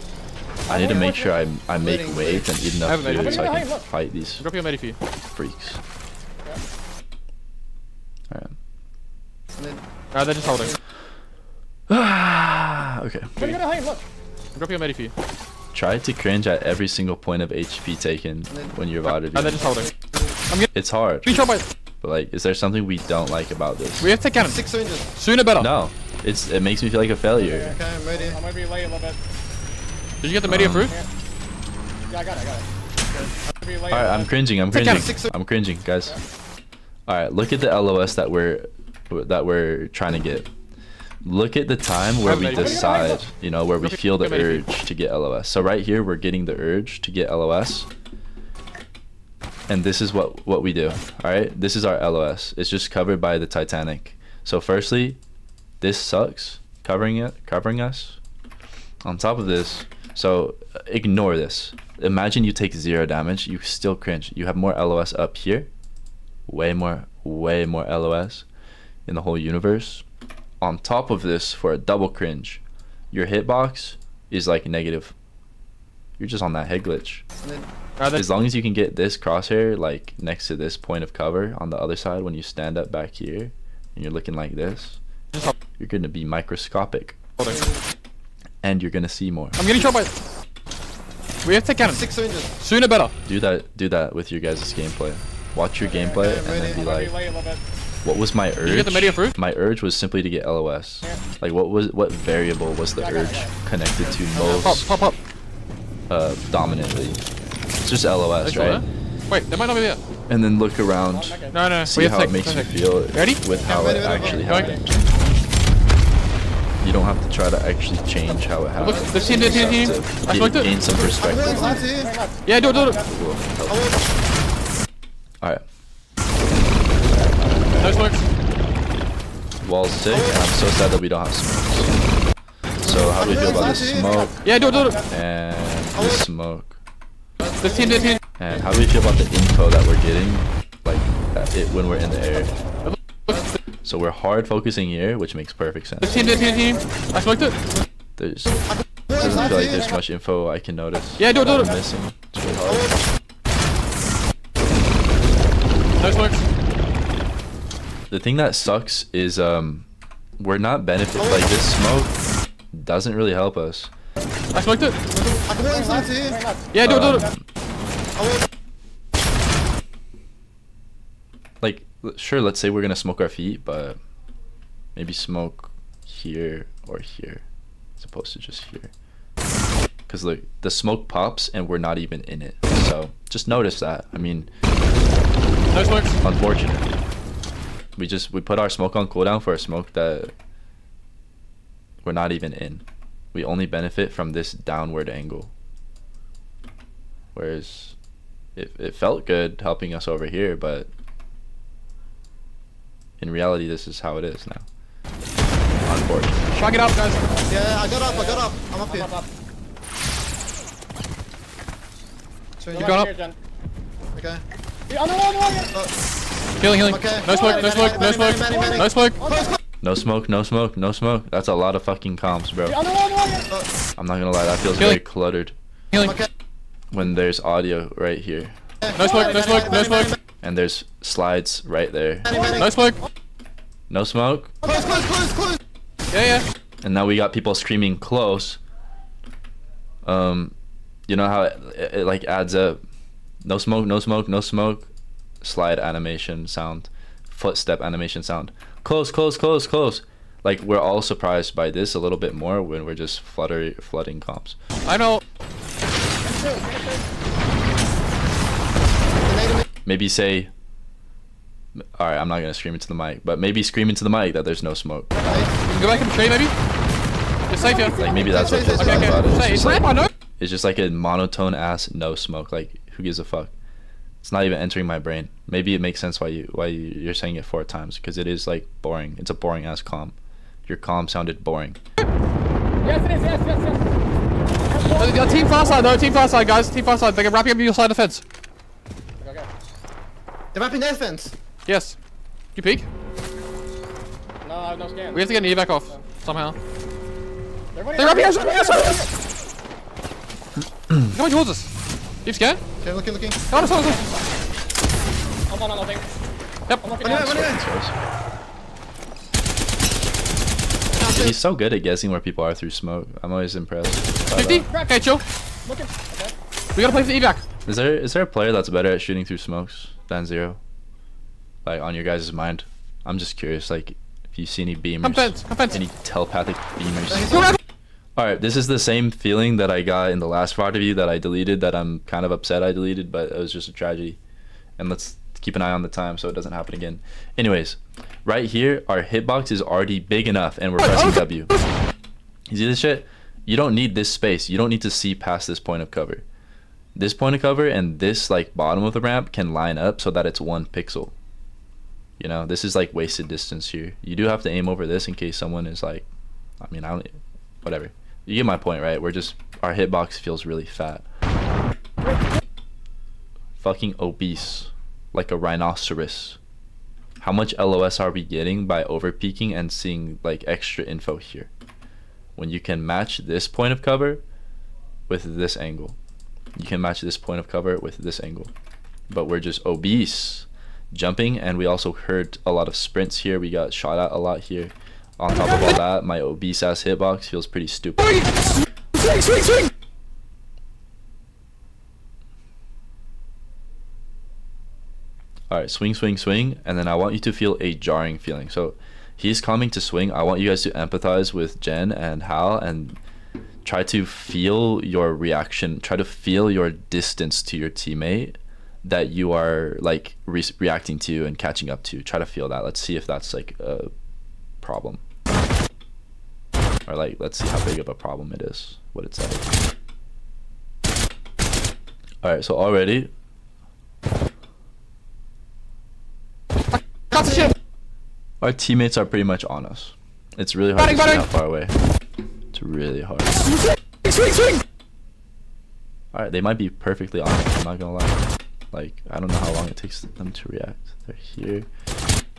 I need to make sure I I make Waiting, weight and eat enough food so I can look. fight these Drop your medifee. freaks. Alright. and then- Ah, they're just holding. okay. Look at the height, look. Drop your medifee. Try to cringe at every single point of HP taken when you're about Ah, they're just holding. It's hard, Be shot by. But like, is there something we don't like about this? We have to take cannon. Six syringes. Sooner better. No, it's it makes me feel like a failure. Okay, I'm ready. I might be late a little bit. Did you get the media Um, fruit? Yeah, I got it, I got it. I might be late a All right, I'm cringing. I'm Take cringing. I'm cringing, guys. All right, look at the LOS that we're that we're trying to get. Look at the time where we decide, you know, where we feel the wait, wait. urge to get LOS. So right here, we're getting the urge to get LOS. And this is what what we do. All right, this is our LOS. It's just covered by the Titanic. So firstly, this sucks covering it, covering us. On top of this, so uh, ignore this. Imagine you take zero damage, you still cringe. You have more LOS up here, way more, way more LOS in the whole universe. On top of this, for a double cringe, your hitbox is like negative. You're just on that head glitch. And then Are they- As long as you can get this crosshair like next to this point of cover on the other side when you stand up back here and you're looking like this, you're gonna be microscopic holding. and you're gonna see more. I'm getting shot by. We have to take cannon. six syringes. Sooner better. Do that do that with your guys' gameplay. Watch your gameplay and then be like, Wait a little bit. what was my urge? you get the media? My urge was simply to get LOS. Like what was what variable was the Yeah, I got it, urge I connected to most Pop, most pop, pop. uh, dominantly? It's just LOS, Are you sure right? Wait, that might not be there. And then look around, Okay. No, no. see we have how it makes you feel Ready? with how it actually happened. You don't have to try to actually change how it Look, happened. the team, the You team, just team. I to looked gain, it. gain some perspective. going on to it. here. Yeah, do it, do it. Cool. I will. Alright. No smokes. Wall's sick, I'm so sad that we don't have smokes. So how do we feel about this smoke Yeah, do it, do it. and this smoke? The team, the team. And how do we feel about the info that we're getting, like it when we're in the air? So we're hard focusing here, which makes perfect sense. team, the team, team. I smoked it. There's doesn't feel like there's much info I can notice. Yeah, do it, do it. I'm missing. It's really hard. No smokes. The thing that sucks is um we're not benefit like this smoke doesn't really help us. I smoked it. I can go inside here. Yeah, do it, do it. Like sure let's say we're gonna smoke our feet but maybe smoke here or here as opposed to just here because look the smoke pops and we're not even in it so just notice that i mean No smokes. unfortunate we just we put our smoke on cooldown for a smoke that we're not even in we only benefit from this downward angle whereas it, it felt good helping us over here but in reality this is how it is now unfortunate Shrug it up, guys. Yeah, I got up. I got up. I'm up here. Up, up. Syringe. Keep going up. Here, Gen. Okay. Yeah, no, no, no, yeah. Oh, Healing, healing. Okay. No smoke, no Manny, smoke, no Manny, smoke. Manny, Manny, No smoke. No smoke no smoke no smoke that's a lot of fucking comps bro i'm not gonna lie that feels Healing. very cluttered Healing. when there's audio right here No smoke, no smoke, no smoke. and there's slides right there Manny, Manny. No smoke. no smoke Close, close, close, close. Yeah, yeah. and now we got people screaming close um you know how it, it, it, like adds up no smoke no smoke no smoke slide animation sound footstep animation sound close close close close. Like we're all surprised by this a little bit more when we're just flutter flooding comps. I know. maybe say all right i'm not gonna scream into the mic but maybe scream into the mic that there's no smoke. Go back in the tree, maybe. It's safe here. like maybe that's what feels Okay, Okay, about. It it's just it's ramp, I like, it's just like a monotone ass no smoke. Like who gives a fuck it's not even entering my brain maybe it makes sense why you why you, you're saying it four times because it is like boring it's a boring ass calm your calm sounded boring Yes, it is, yes, yes, yes. Uh, Team far side, though. Team far side, guys. Team far side. They're wrapping up your side of fence. Okay, okay. They're wrapping their fence. Yes. You peek. No, I have no scan. We have to get an evac off somehow. They're running They're wrapping us. Wrapping. Come on towards us. Keep scan. Okay, looking, looking. Come on, come on, come on. I'm on, I'm on, thing. Yep. I'm looking Anyway, down. anyway. he's so good at guessing where people are through smoke i'm always impressed 50. that. Okay, chill. Looking. Okay. We gotta play for the evac. is there is there a player that's better at shooting through smokes than zero like on your guys' mind i'm just curious like if you see any beamers Come fence. Come fence. any telepathic beamers Go wrap. All right, this is the same feeling that I got in the last part of you that I deleted. That I'm kind of upset I deleted, but it was just a tragedy. And let's keep an eye on the time so it doesn't happen again. Anyways, right here, our hitbox is already big enough and we're pressing W. You see this shit? You don't need this space. You don't need to see past this point of cover. This point of cover and this like bottom of the ramp can line up so that it's one pixel. You know, this is like wasted distance here. You do have to aim over this in case someone is like, I mean, I don't, whatever. You get my point, right? We're just, our hitbox feels really fat. Fucking obese. Like a rhinoceros. How much LOS are we getting by overpeaking and seeing like extra info here? When you can match this point of cover with this angle. You can match this point of cover with this angle. But we're just obese jumping and we also heard a lot of sprints here. We got shot at a lot here. On top of all that, my obese ass hitbox feels pretty stupid. Swing, swing, swing! Alright, swing, swing, swing, and then I want you to feel a jarring feeling. So he's coming to swing. I want you guys to empathize with Gen and Hal and try to feel your reaction. Try to feel your distance to your teammate that you are like re- reacting to and catching up to. Try to feel that. Let's see if that's like a problem. Or like, let's see how big of a problem it is. What it's like. Alright, so already Got the ship! Our teammates are pretty much on us. It's really hard Batting, to how far away. It's really hard. Alright, they might be perfectly on us, I'm not gonna lie. Like, I don't know how long it takes them to react. They're here.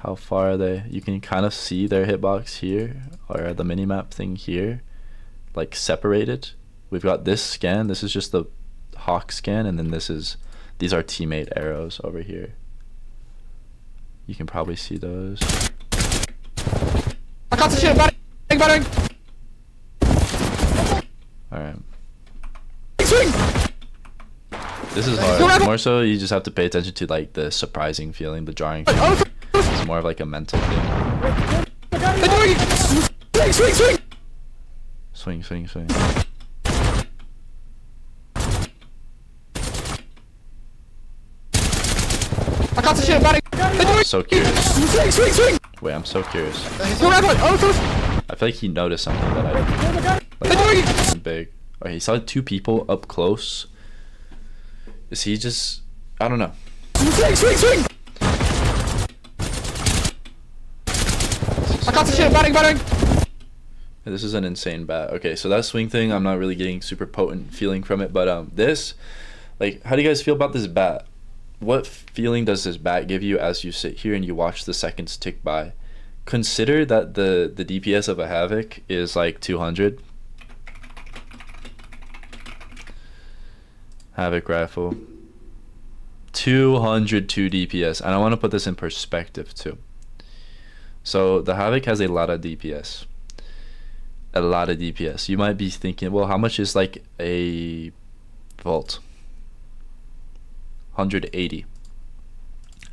How far are they? You can kind of see their hitbox here, or the minimap thing here. Like, separated. We've got this scan, this is just the hawk scan, and then this is, these are teammate arrows over here. You can probably see those. I got the ship! Batting, batting! Alright. Swing! This is hard. More so, you just have to pay attention to like the surprising feeling, the jarring feeling. More of like a mental thing. Swing, swing, swing! Swing, swing, swing. I got the ship! Batting, I'm so curious. Swing, swing, swing! Wait, I'm so curious. Go right foot! Oh! I feel like he noticed something that I didn't. Like, big. Alright, he saw two people up close. Is he just? I don't know. Swing, swing, swing! I got the ship! Batting, batting! This is an insane bat. Okay, so that swing thing, I'm not really getting super potent feeling from it, but um, this, like, how do you guys feel about this bat? What feeling does this bat give you as you sit here and you watch the seconds tick by? Consider that the the DPS of a Havoc is like 200. Havoc rifle. 202 DPS, and I want to put this in perspective too. So the Havoc has a lot of DPS a lot of DPS. You might be thinking, well, how much is like a Volt? 180.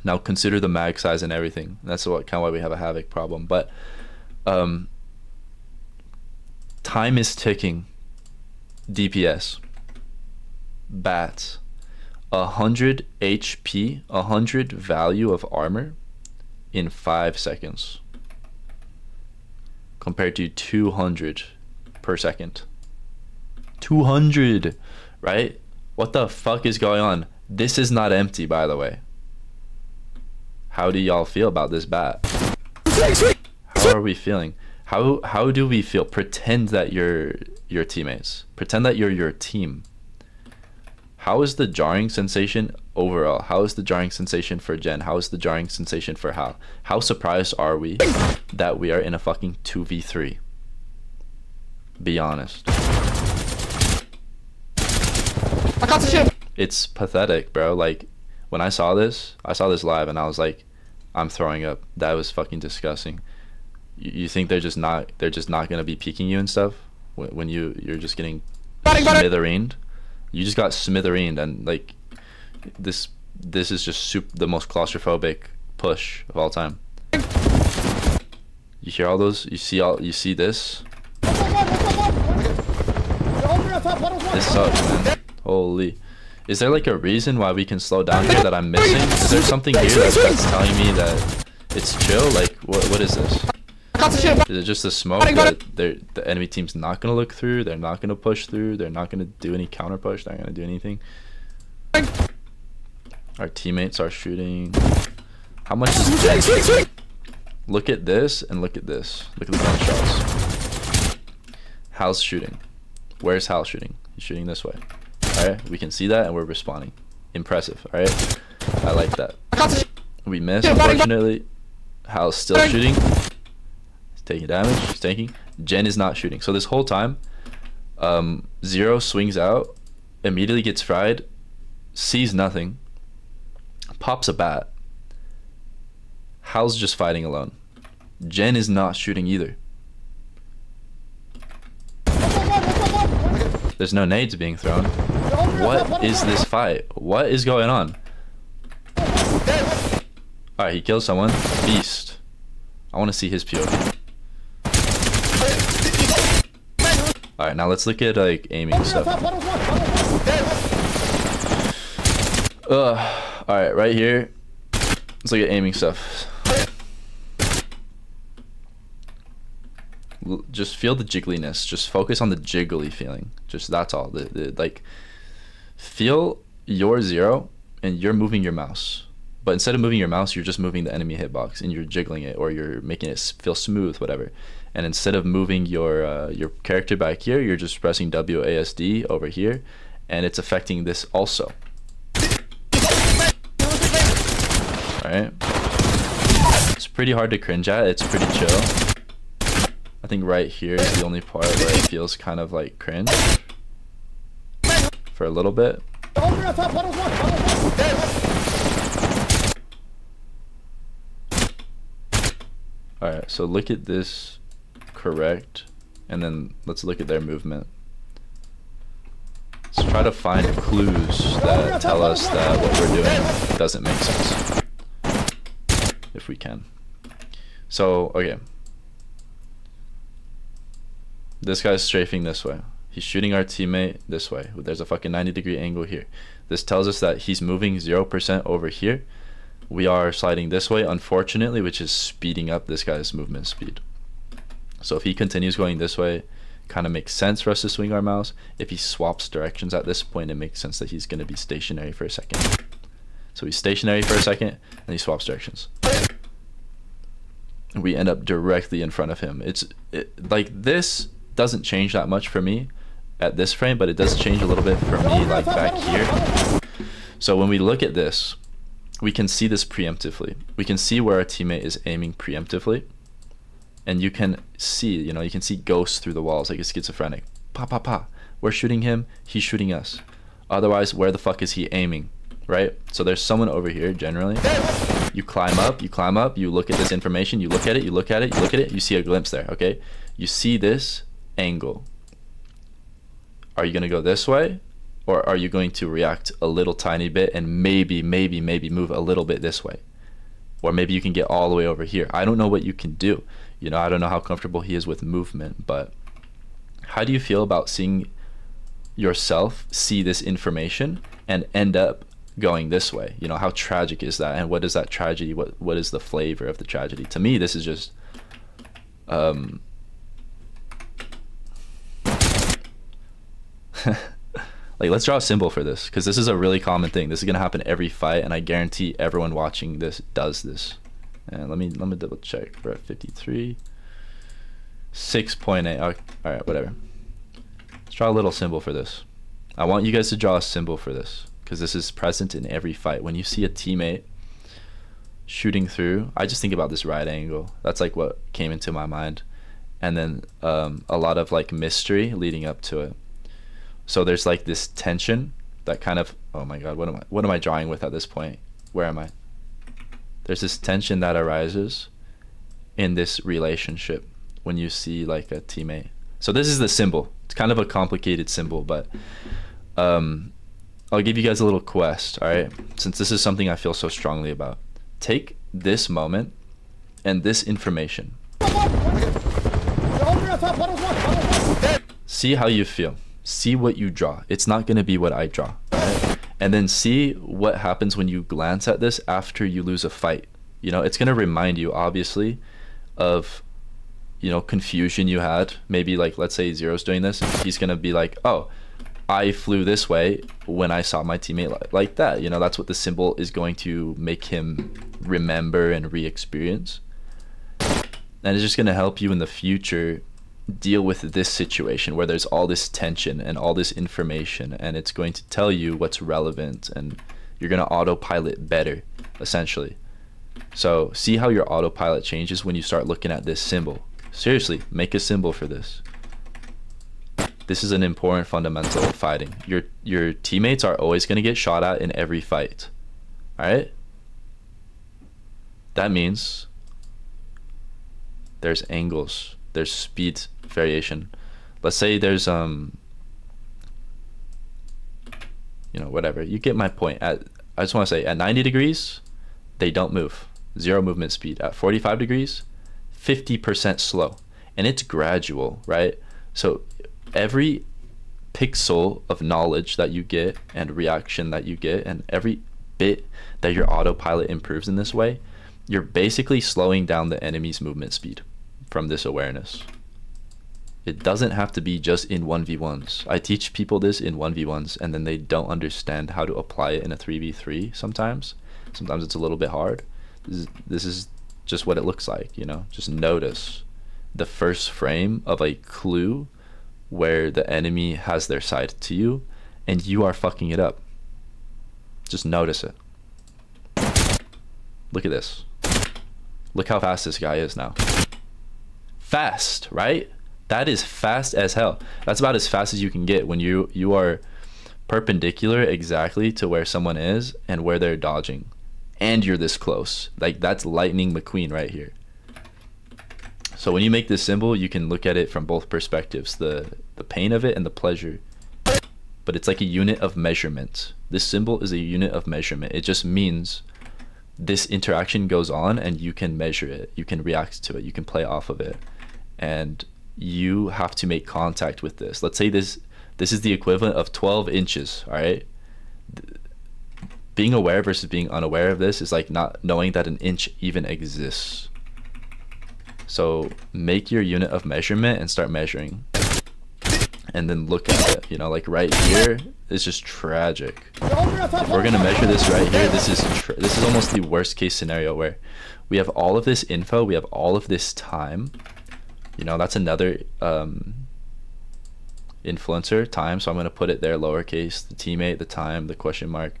Now consider the mag size and everything. That's what kind of why we have a Havoc problem. But um, time is ticking. DPS. Bats. 100 HP, 100 value of armor in 5 seconds compared to 200 per second. 200, right? What the fuck is going on? This is not empty, by the way. How do y'all feel about this bat? How are we feeling? How how do we feel? Pretend that you're your teammates. Pretend that you're your team. How is the jarring sensation overall? How is the jarring sensation for Gen? How is the jarring sensation for Hal? How surprised are we that we are in a fucking 2v3? Be honest. I got the ship! It's pathetic, bro. Like when I saw this, I saw this live and I was like, I'm throwing up. That was fucking disgusting. You, you think they're just not they're just not gonna be peeking you and stuff when, when you you're just getting Batting, smithereened. You just got smithereened and like this this is just super, the most claustrophobic push of all time. You hear all those? You see all you see this? This sucks, man. Holy. Is there like a reason why we can slow down here that I'm missing? Is there something here that's, that's telling me that it's chill? Like, what, what is this? Is it just the smoke that the enemy team's not going to look through? They're not going to push through? They're not going to do any counter push? They're not going to do anything? Our teammates are shooting. How much is Gen? Look at this and look at this. Look at the gunshots. Hal's shooting. Where's Hal shooting? He's shooting this way. Alright, we can see that and we're responding. Impressive, alright? I like that. We missed, unfortunately. Hal's still shooting. He's taking damage, he's tanking. Gen is not shooting. So this whole time, um, Zero swings out, immediately gets fried, sees nothing, pops a bat. Hal's just fighting alone. Gen is not shooting either. There's no nades being thrown. What is this fight? What is going on? Alright, he kills someone. Beast. I want to see his POV. Alright, now let's look at like aiming stuff. Ugh. Alright, right here. Let's look at aiming stuff. Just feel the jiggliness. Just focus on the jiggly feeling. Just that's all. The, the like feel your zero and you're moving your mouse. But instead of moving your mouse, you're just moving the enemy hitbox and you're jiggling it or you're making it feel smooth, whatever. And instead of moving your uh, your character back here, you're just pressing WASD over here, and it's affecting this also. Right? It's pretty hard to cringe at. It's pretty chill. I think right here is the only part where it feels kind of like cringe for a little bit. Alright, so look at this correct, and then let's look at their movement. Let's try to find clues that tell us that what we're doing doesn't make sense. If we can. So, okay. This guy's strafing this way. He's shooting our teammate this way. There's a fucking 90 degree angle here. This tells us that he's moving 0% over here. We are sliding this way, unfortunately, which is speeding up this guy's movement speed. So if he continues going this way, kind of makes sense for us to swing our mouse. If he swaps directions at this point, it makes sense that he's going to be stationary for a second. So he's stationary for a second, and he swaps directions. We end up directly in front of him. It's it, like this doesn't change that much for me at this frame, but it does change a little bit for me like back here. So when we look at this, we can see this preemptively. We can see where our teammate is aiming preemptively. And you can see, you know, you can see ghosts through the walls like a schizophrenic. Pa pa pa. We're shooting him, he's shooting us. Otherwise, where the fuck is he aiming? Right? So there's someone over here generally. You climb up, you climb up, you look at this information, you look at it, you look at it, you look at it, you see a glimpse there, okay? You see this angle. Are you gonna go this way? Or are you going to react a little tiny bit and maybe, maybe, maybe move a little bit this way? Or maybe you can get all the way over here. I don't know what you can do. You know, I don't know how comfortable he is with movement, but how do you feel about seeing yourself see this information and end up going this way? You know, how tragic is that? And what is that tragedy? What what is the flavor of the tragedy? To me, this is just um like let's draw a symbol for this because this is a really common thing this is going to happen every fight and i guarantee everyone watching this does this and let me let me double check we're at 53 6.8 all right whatever let's draw a little symbol for this i want you guys to draw a symbol for this because this is present in every fight when you see a teammate shooting through i just think about this right angle that's like what came into my mind and then um, a lot of like mystery leading up to it so there's like this tension that kind of oh my god, what am I what am I drawing with at this point? Where am I? There's this tension that arises in this relationship when you see like a teammate. So this is the symbol. It's kind of a complicated symbol, but um I'll give you guys a little quest, all right? Since this is something I feel so strongly about. Take this moment and this information. See how you feel see what you draw. It's not going to be what I draw. And then see what happens when you glance at this after you lose a fight. You know, it's going to remind you obviously of you know confusion you had maybe like let's say zero's doing this he's gonna be like oh i flew this way when i saw my teammate like, like that you know that's what the symbol is going to make him remember and re-experience. And it's just going to help you in the future deal with this situation where there's all this tension and all this information and it's going to tell you what's relevant and you're going to autopilot better essentially. So see how your autopilot changes when you start looking at this symbol. Seriously make a symbol for this this is an important fundamental of fighting. Your your teammates are always going to get shot at in every fight all right that means there's angles there's speed variation. Let's say there's um you know whatever. You get my point. At i just want to say at 90 degrees they don't move. Zero movement speed. At 45 degrees 50% slow. And it's gradual right? So every pixel of knowledge that you get and reaction that you get and every bit that your autopilot improves in this way you're basically slowing down the enemy's movement speed from this awareness. It doesn't have to be just in 1v1s. I teach people this in 1v1s and then they don't understand how to apply it in a 3v3 sometimes. Sometimes it's a little bit hard. This is, this is just what it looks like, you know? Just notice the first frame of a clue where the enemy has their side to you and you are fucking it up. Just notice it. Look at this. Look how fast this guy is now fast, right? That is fast as hell. That's about as fast as you can get when you you are perpendicular exactly to where someone is and where they're dodging. And you're this close. Like that's lightning McQueen right here. So when you make this symbol, you can look at it from both perspectives, the the pain of it and the pleasure. But it's like a unit of measurement. This symbol is a unit of measurement. It just means this interaction goes on and you can measure it. You can react to it. You can play off of it and you have to make contact with this. Let's say this this is the equivalent of 12 inches, all right? Being aware versus being unaware of this is like not knowing that an inch even exists. So make your unit of measurement and start measuring. And then look at it, you know, like right here is just tragic. We're gonna measure this right here, this is this is almost the worst case scenario where we have all of this info, we have all of this time, you know that's another um, influencer time so i'm going to put it there lowercase the teammate the time the question mark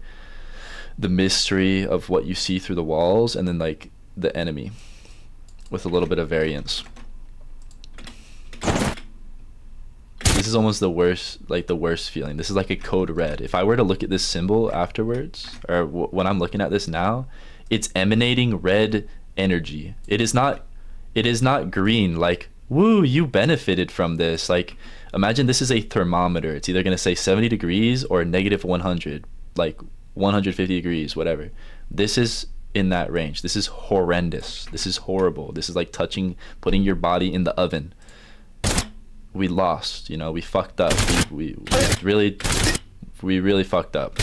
the mystery of what you see through the walls and then like the enemy with a little bit of variance this is almost the worst like the worst feeling this is like a code red if i were to look at this symbol afterwards or when i'm looking at this now it's emanating red energy it is not it is not green like woo, you benefited from this. Like, imagine this is a thermometer. It's either to say 70 degrees or negative 100, like 150 degrees, whatever. This is in that range. This is horrendous. This is horrible. This is like touching, putting your body in the oven. We lost, you know, we fucked up. We, we, we really, we really fucked up.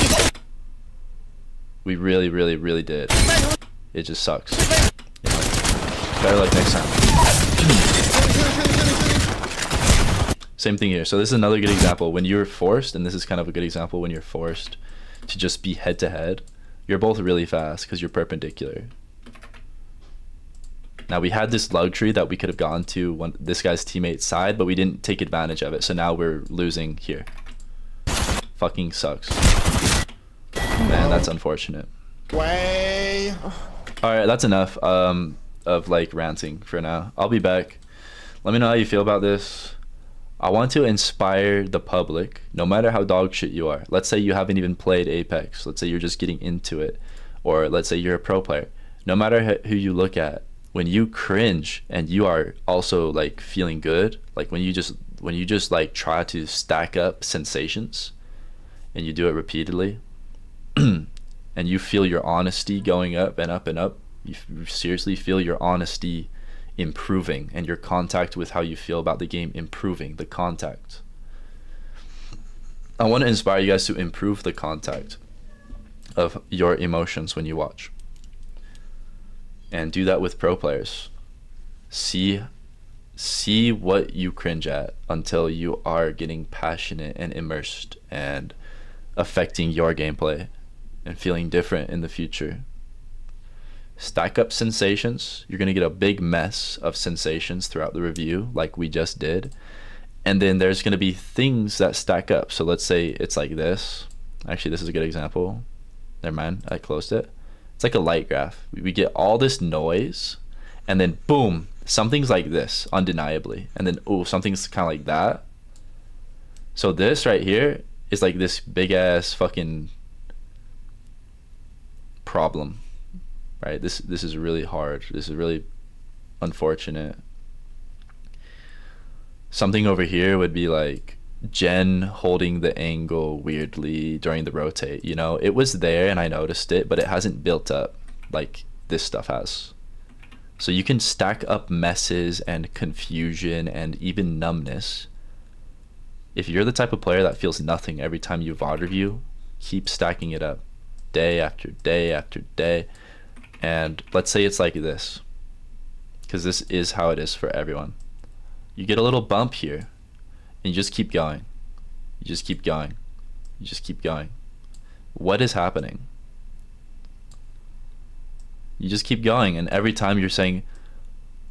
We really, really, really did. It just sucks. You know, better luck next time. Same thing here. So this is another good example. When you're forced, and this is kind of a good example when you're forced to just be head to head, you're both really fast because you're perpendicular. Now we had this luxury that we could have gone to one, this guy's teammate's side, but we didn't take advantage of it. So now we're losing here. Fucking sucks. Man, that's unfortunate. Way. All right, that's enough um, of like ranting for now. I'll be back. Let me know how you feel about this. I want to inspire the public, no matter how dog shit you are. Let's say you haven't even played Apex. Let's say you're just getting into it. Or let's say you're a pro player. No matter who you look at, when you cringe and you are also like feeling good, like when you just when you just like try to stack up sensations and you do it repeatedly and you feel your honesty going up and up and up, you seriously feel your honesty improving and your contact with how you feel about the game improving the contact i want to inspire you guys to improve the contact of your emotions when you watch. And do that with pro players. See see what you cringe at until you are getting passionate and immersed and affecting your gameplay and feeling different in the future. Stack up sensations. You're going to get a big mess of sensations throughout the review, like we just did. And then there's going to be things that stack up. So let's say it's like this. Actually, this is a good example. Never mind, I closed it. It's like a light graph. We get all this noise, and then boom, something's like this, undeniably. And then, oh, something's kind of like that. So this right here is like this big ass fucking problem, right? This this is really hard. This is really unfortunate. Something over here would be like Gen holding the angle weirdly during the rotate. You know, it was there and I noticed it, but it hasn't built up like this stuff has. So you can stack up messes and confusion and even numbness. If you're the type of player that feels nothing every time you VOD review, keep stacking it up day after day after day. And let's say it's like this, because this is how it is for everyone. You get a little bump here, and you just keep going. You just keep going. You just keep going. What is happening? You just keep going, and every time you're saying,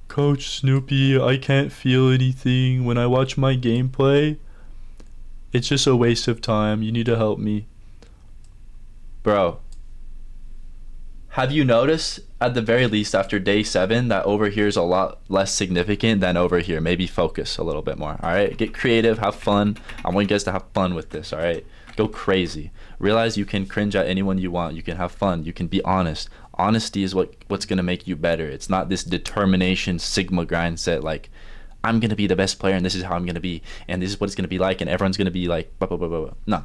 Coach Snoupii, I can't feel anything when I watch my gameplay. It's just a waste of time. You need to help me. Bro, have you noticed at the very least after day seven that over here is a lot less significant than over here? Maybe focus a little bit more. All right, get creative, have fun. I want you guys to have fun with this. All right, go crazy. Realize you can cringe at anyone you want. You can have fun. You can be honest. Honesty is what what's gonna make you better. It's not this determination sigma grind set like. I'm gonna be the best player, and this is how I'm gonna be, and this is what it's gonna be like, and everyone's gonna be like, blah blah blah blah. blah. No,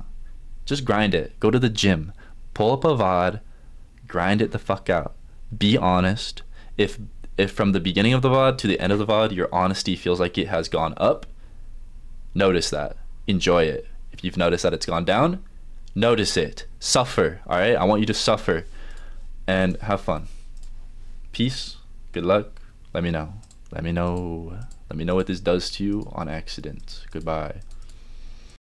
just grind it. Go to the gym, pull up a VOD, grind it the fuck out. Be honest. If if from the beginning of the VOD to the end of the VOD your honesty feels like it has gone up, notice that. Enjoy it. If you've noticed that it's gone down, notice it. Suffer. Alright? I want you to suffer and have fun. Peace. Good luck. Let me know. Let me know. Let me know what this does to you on accident. Goodbye.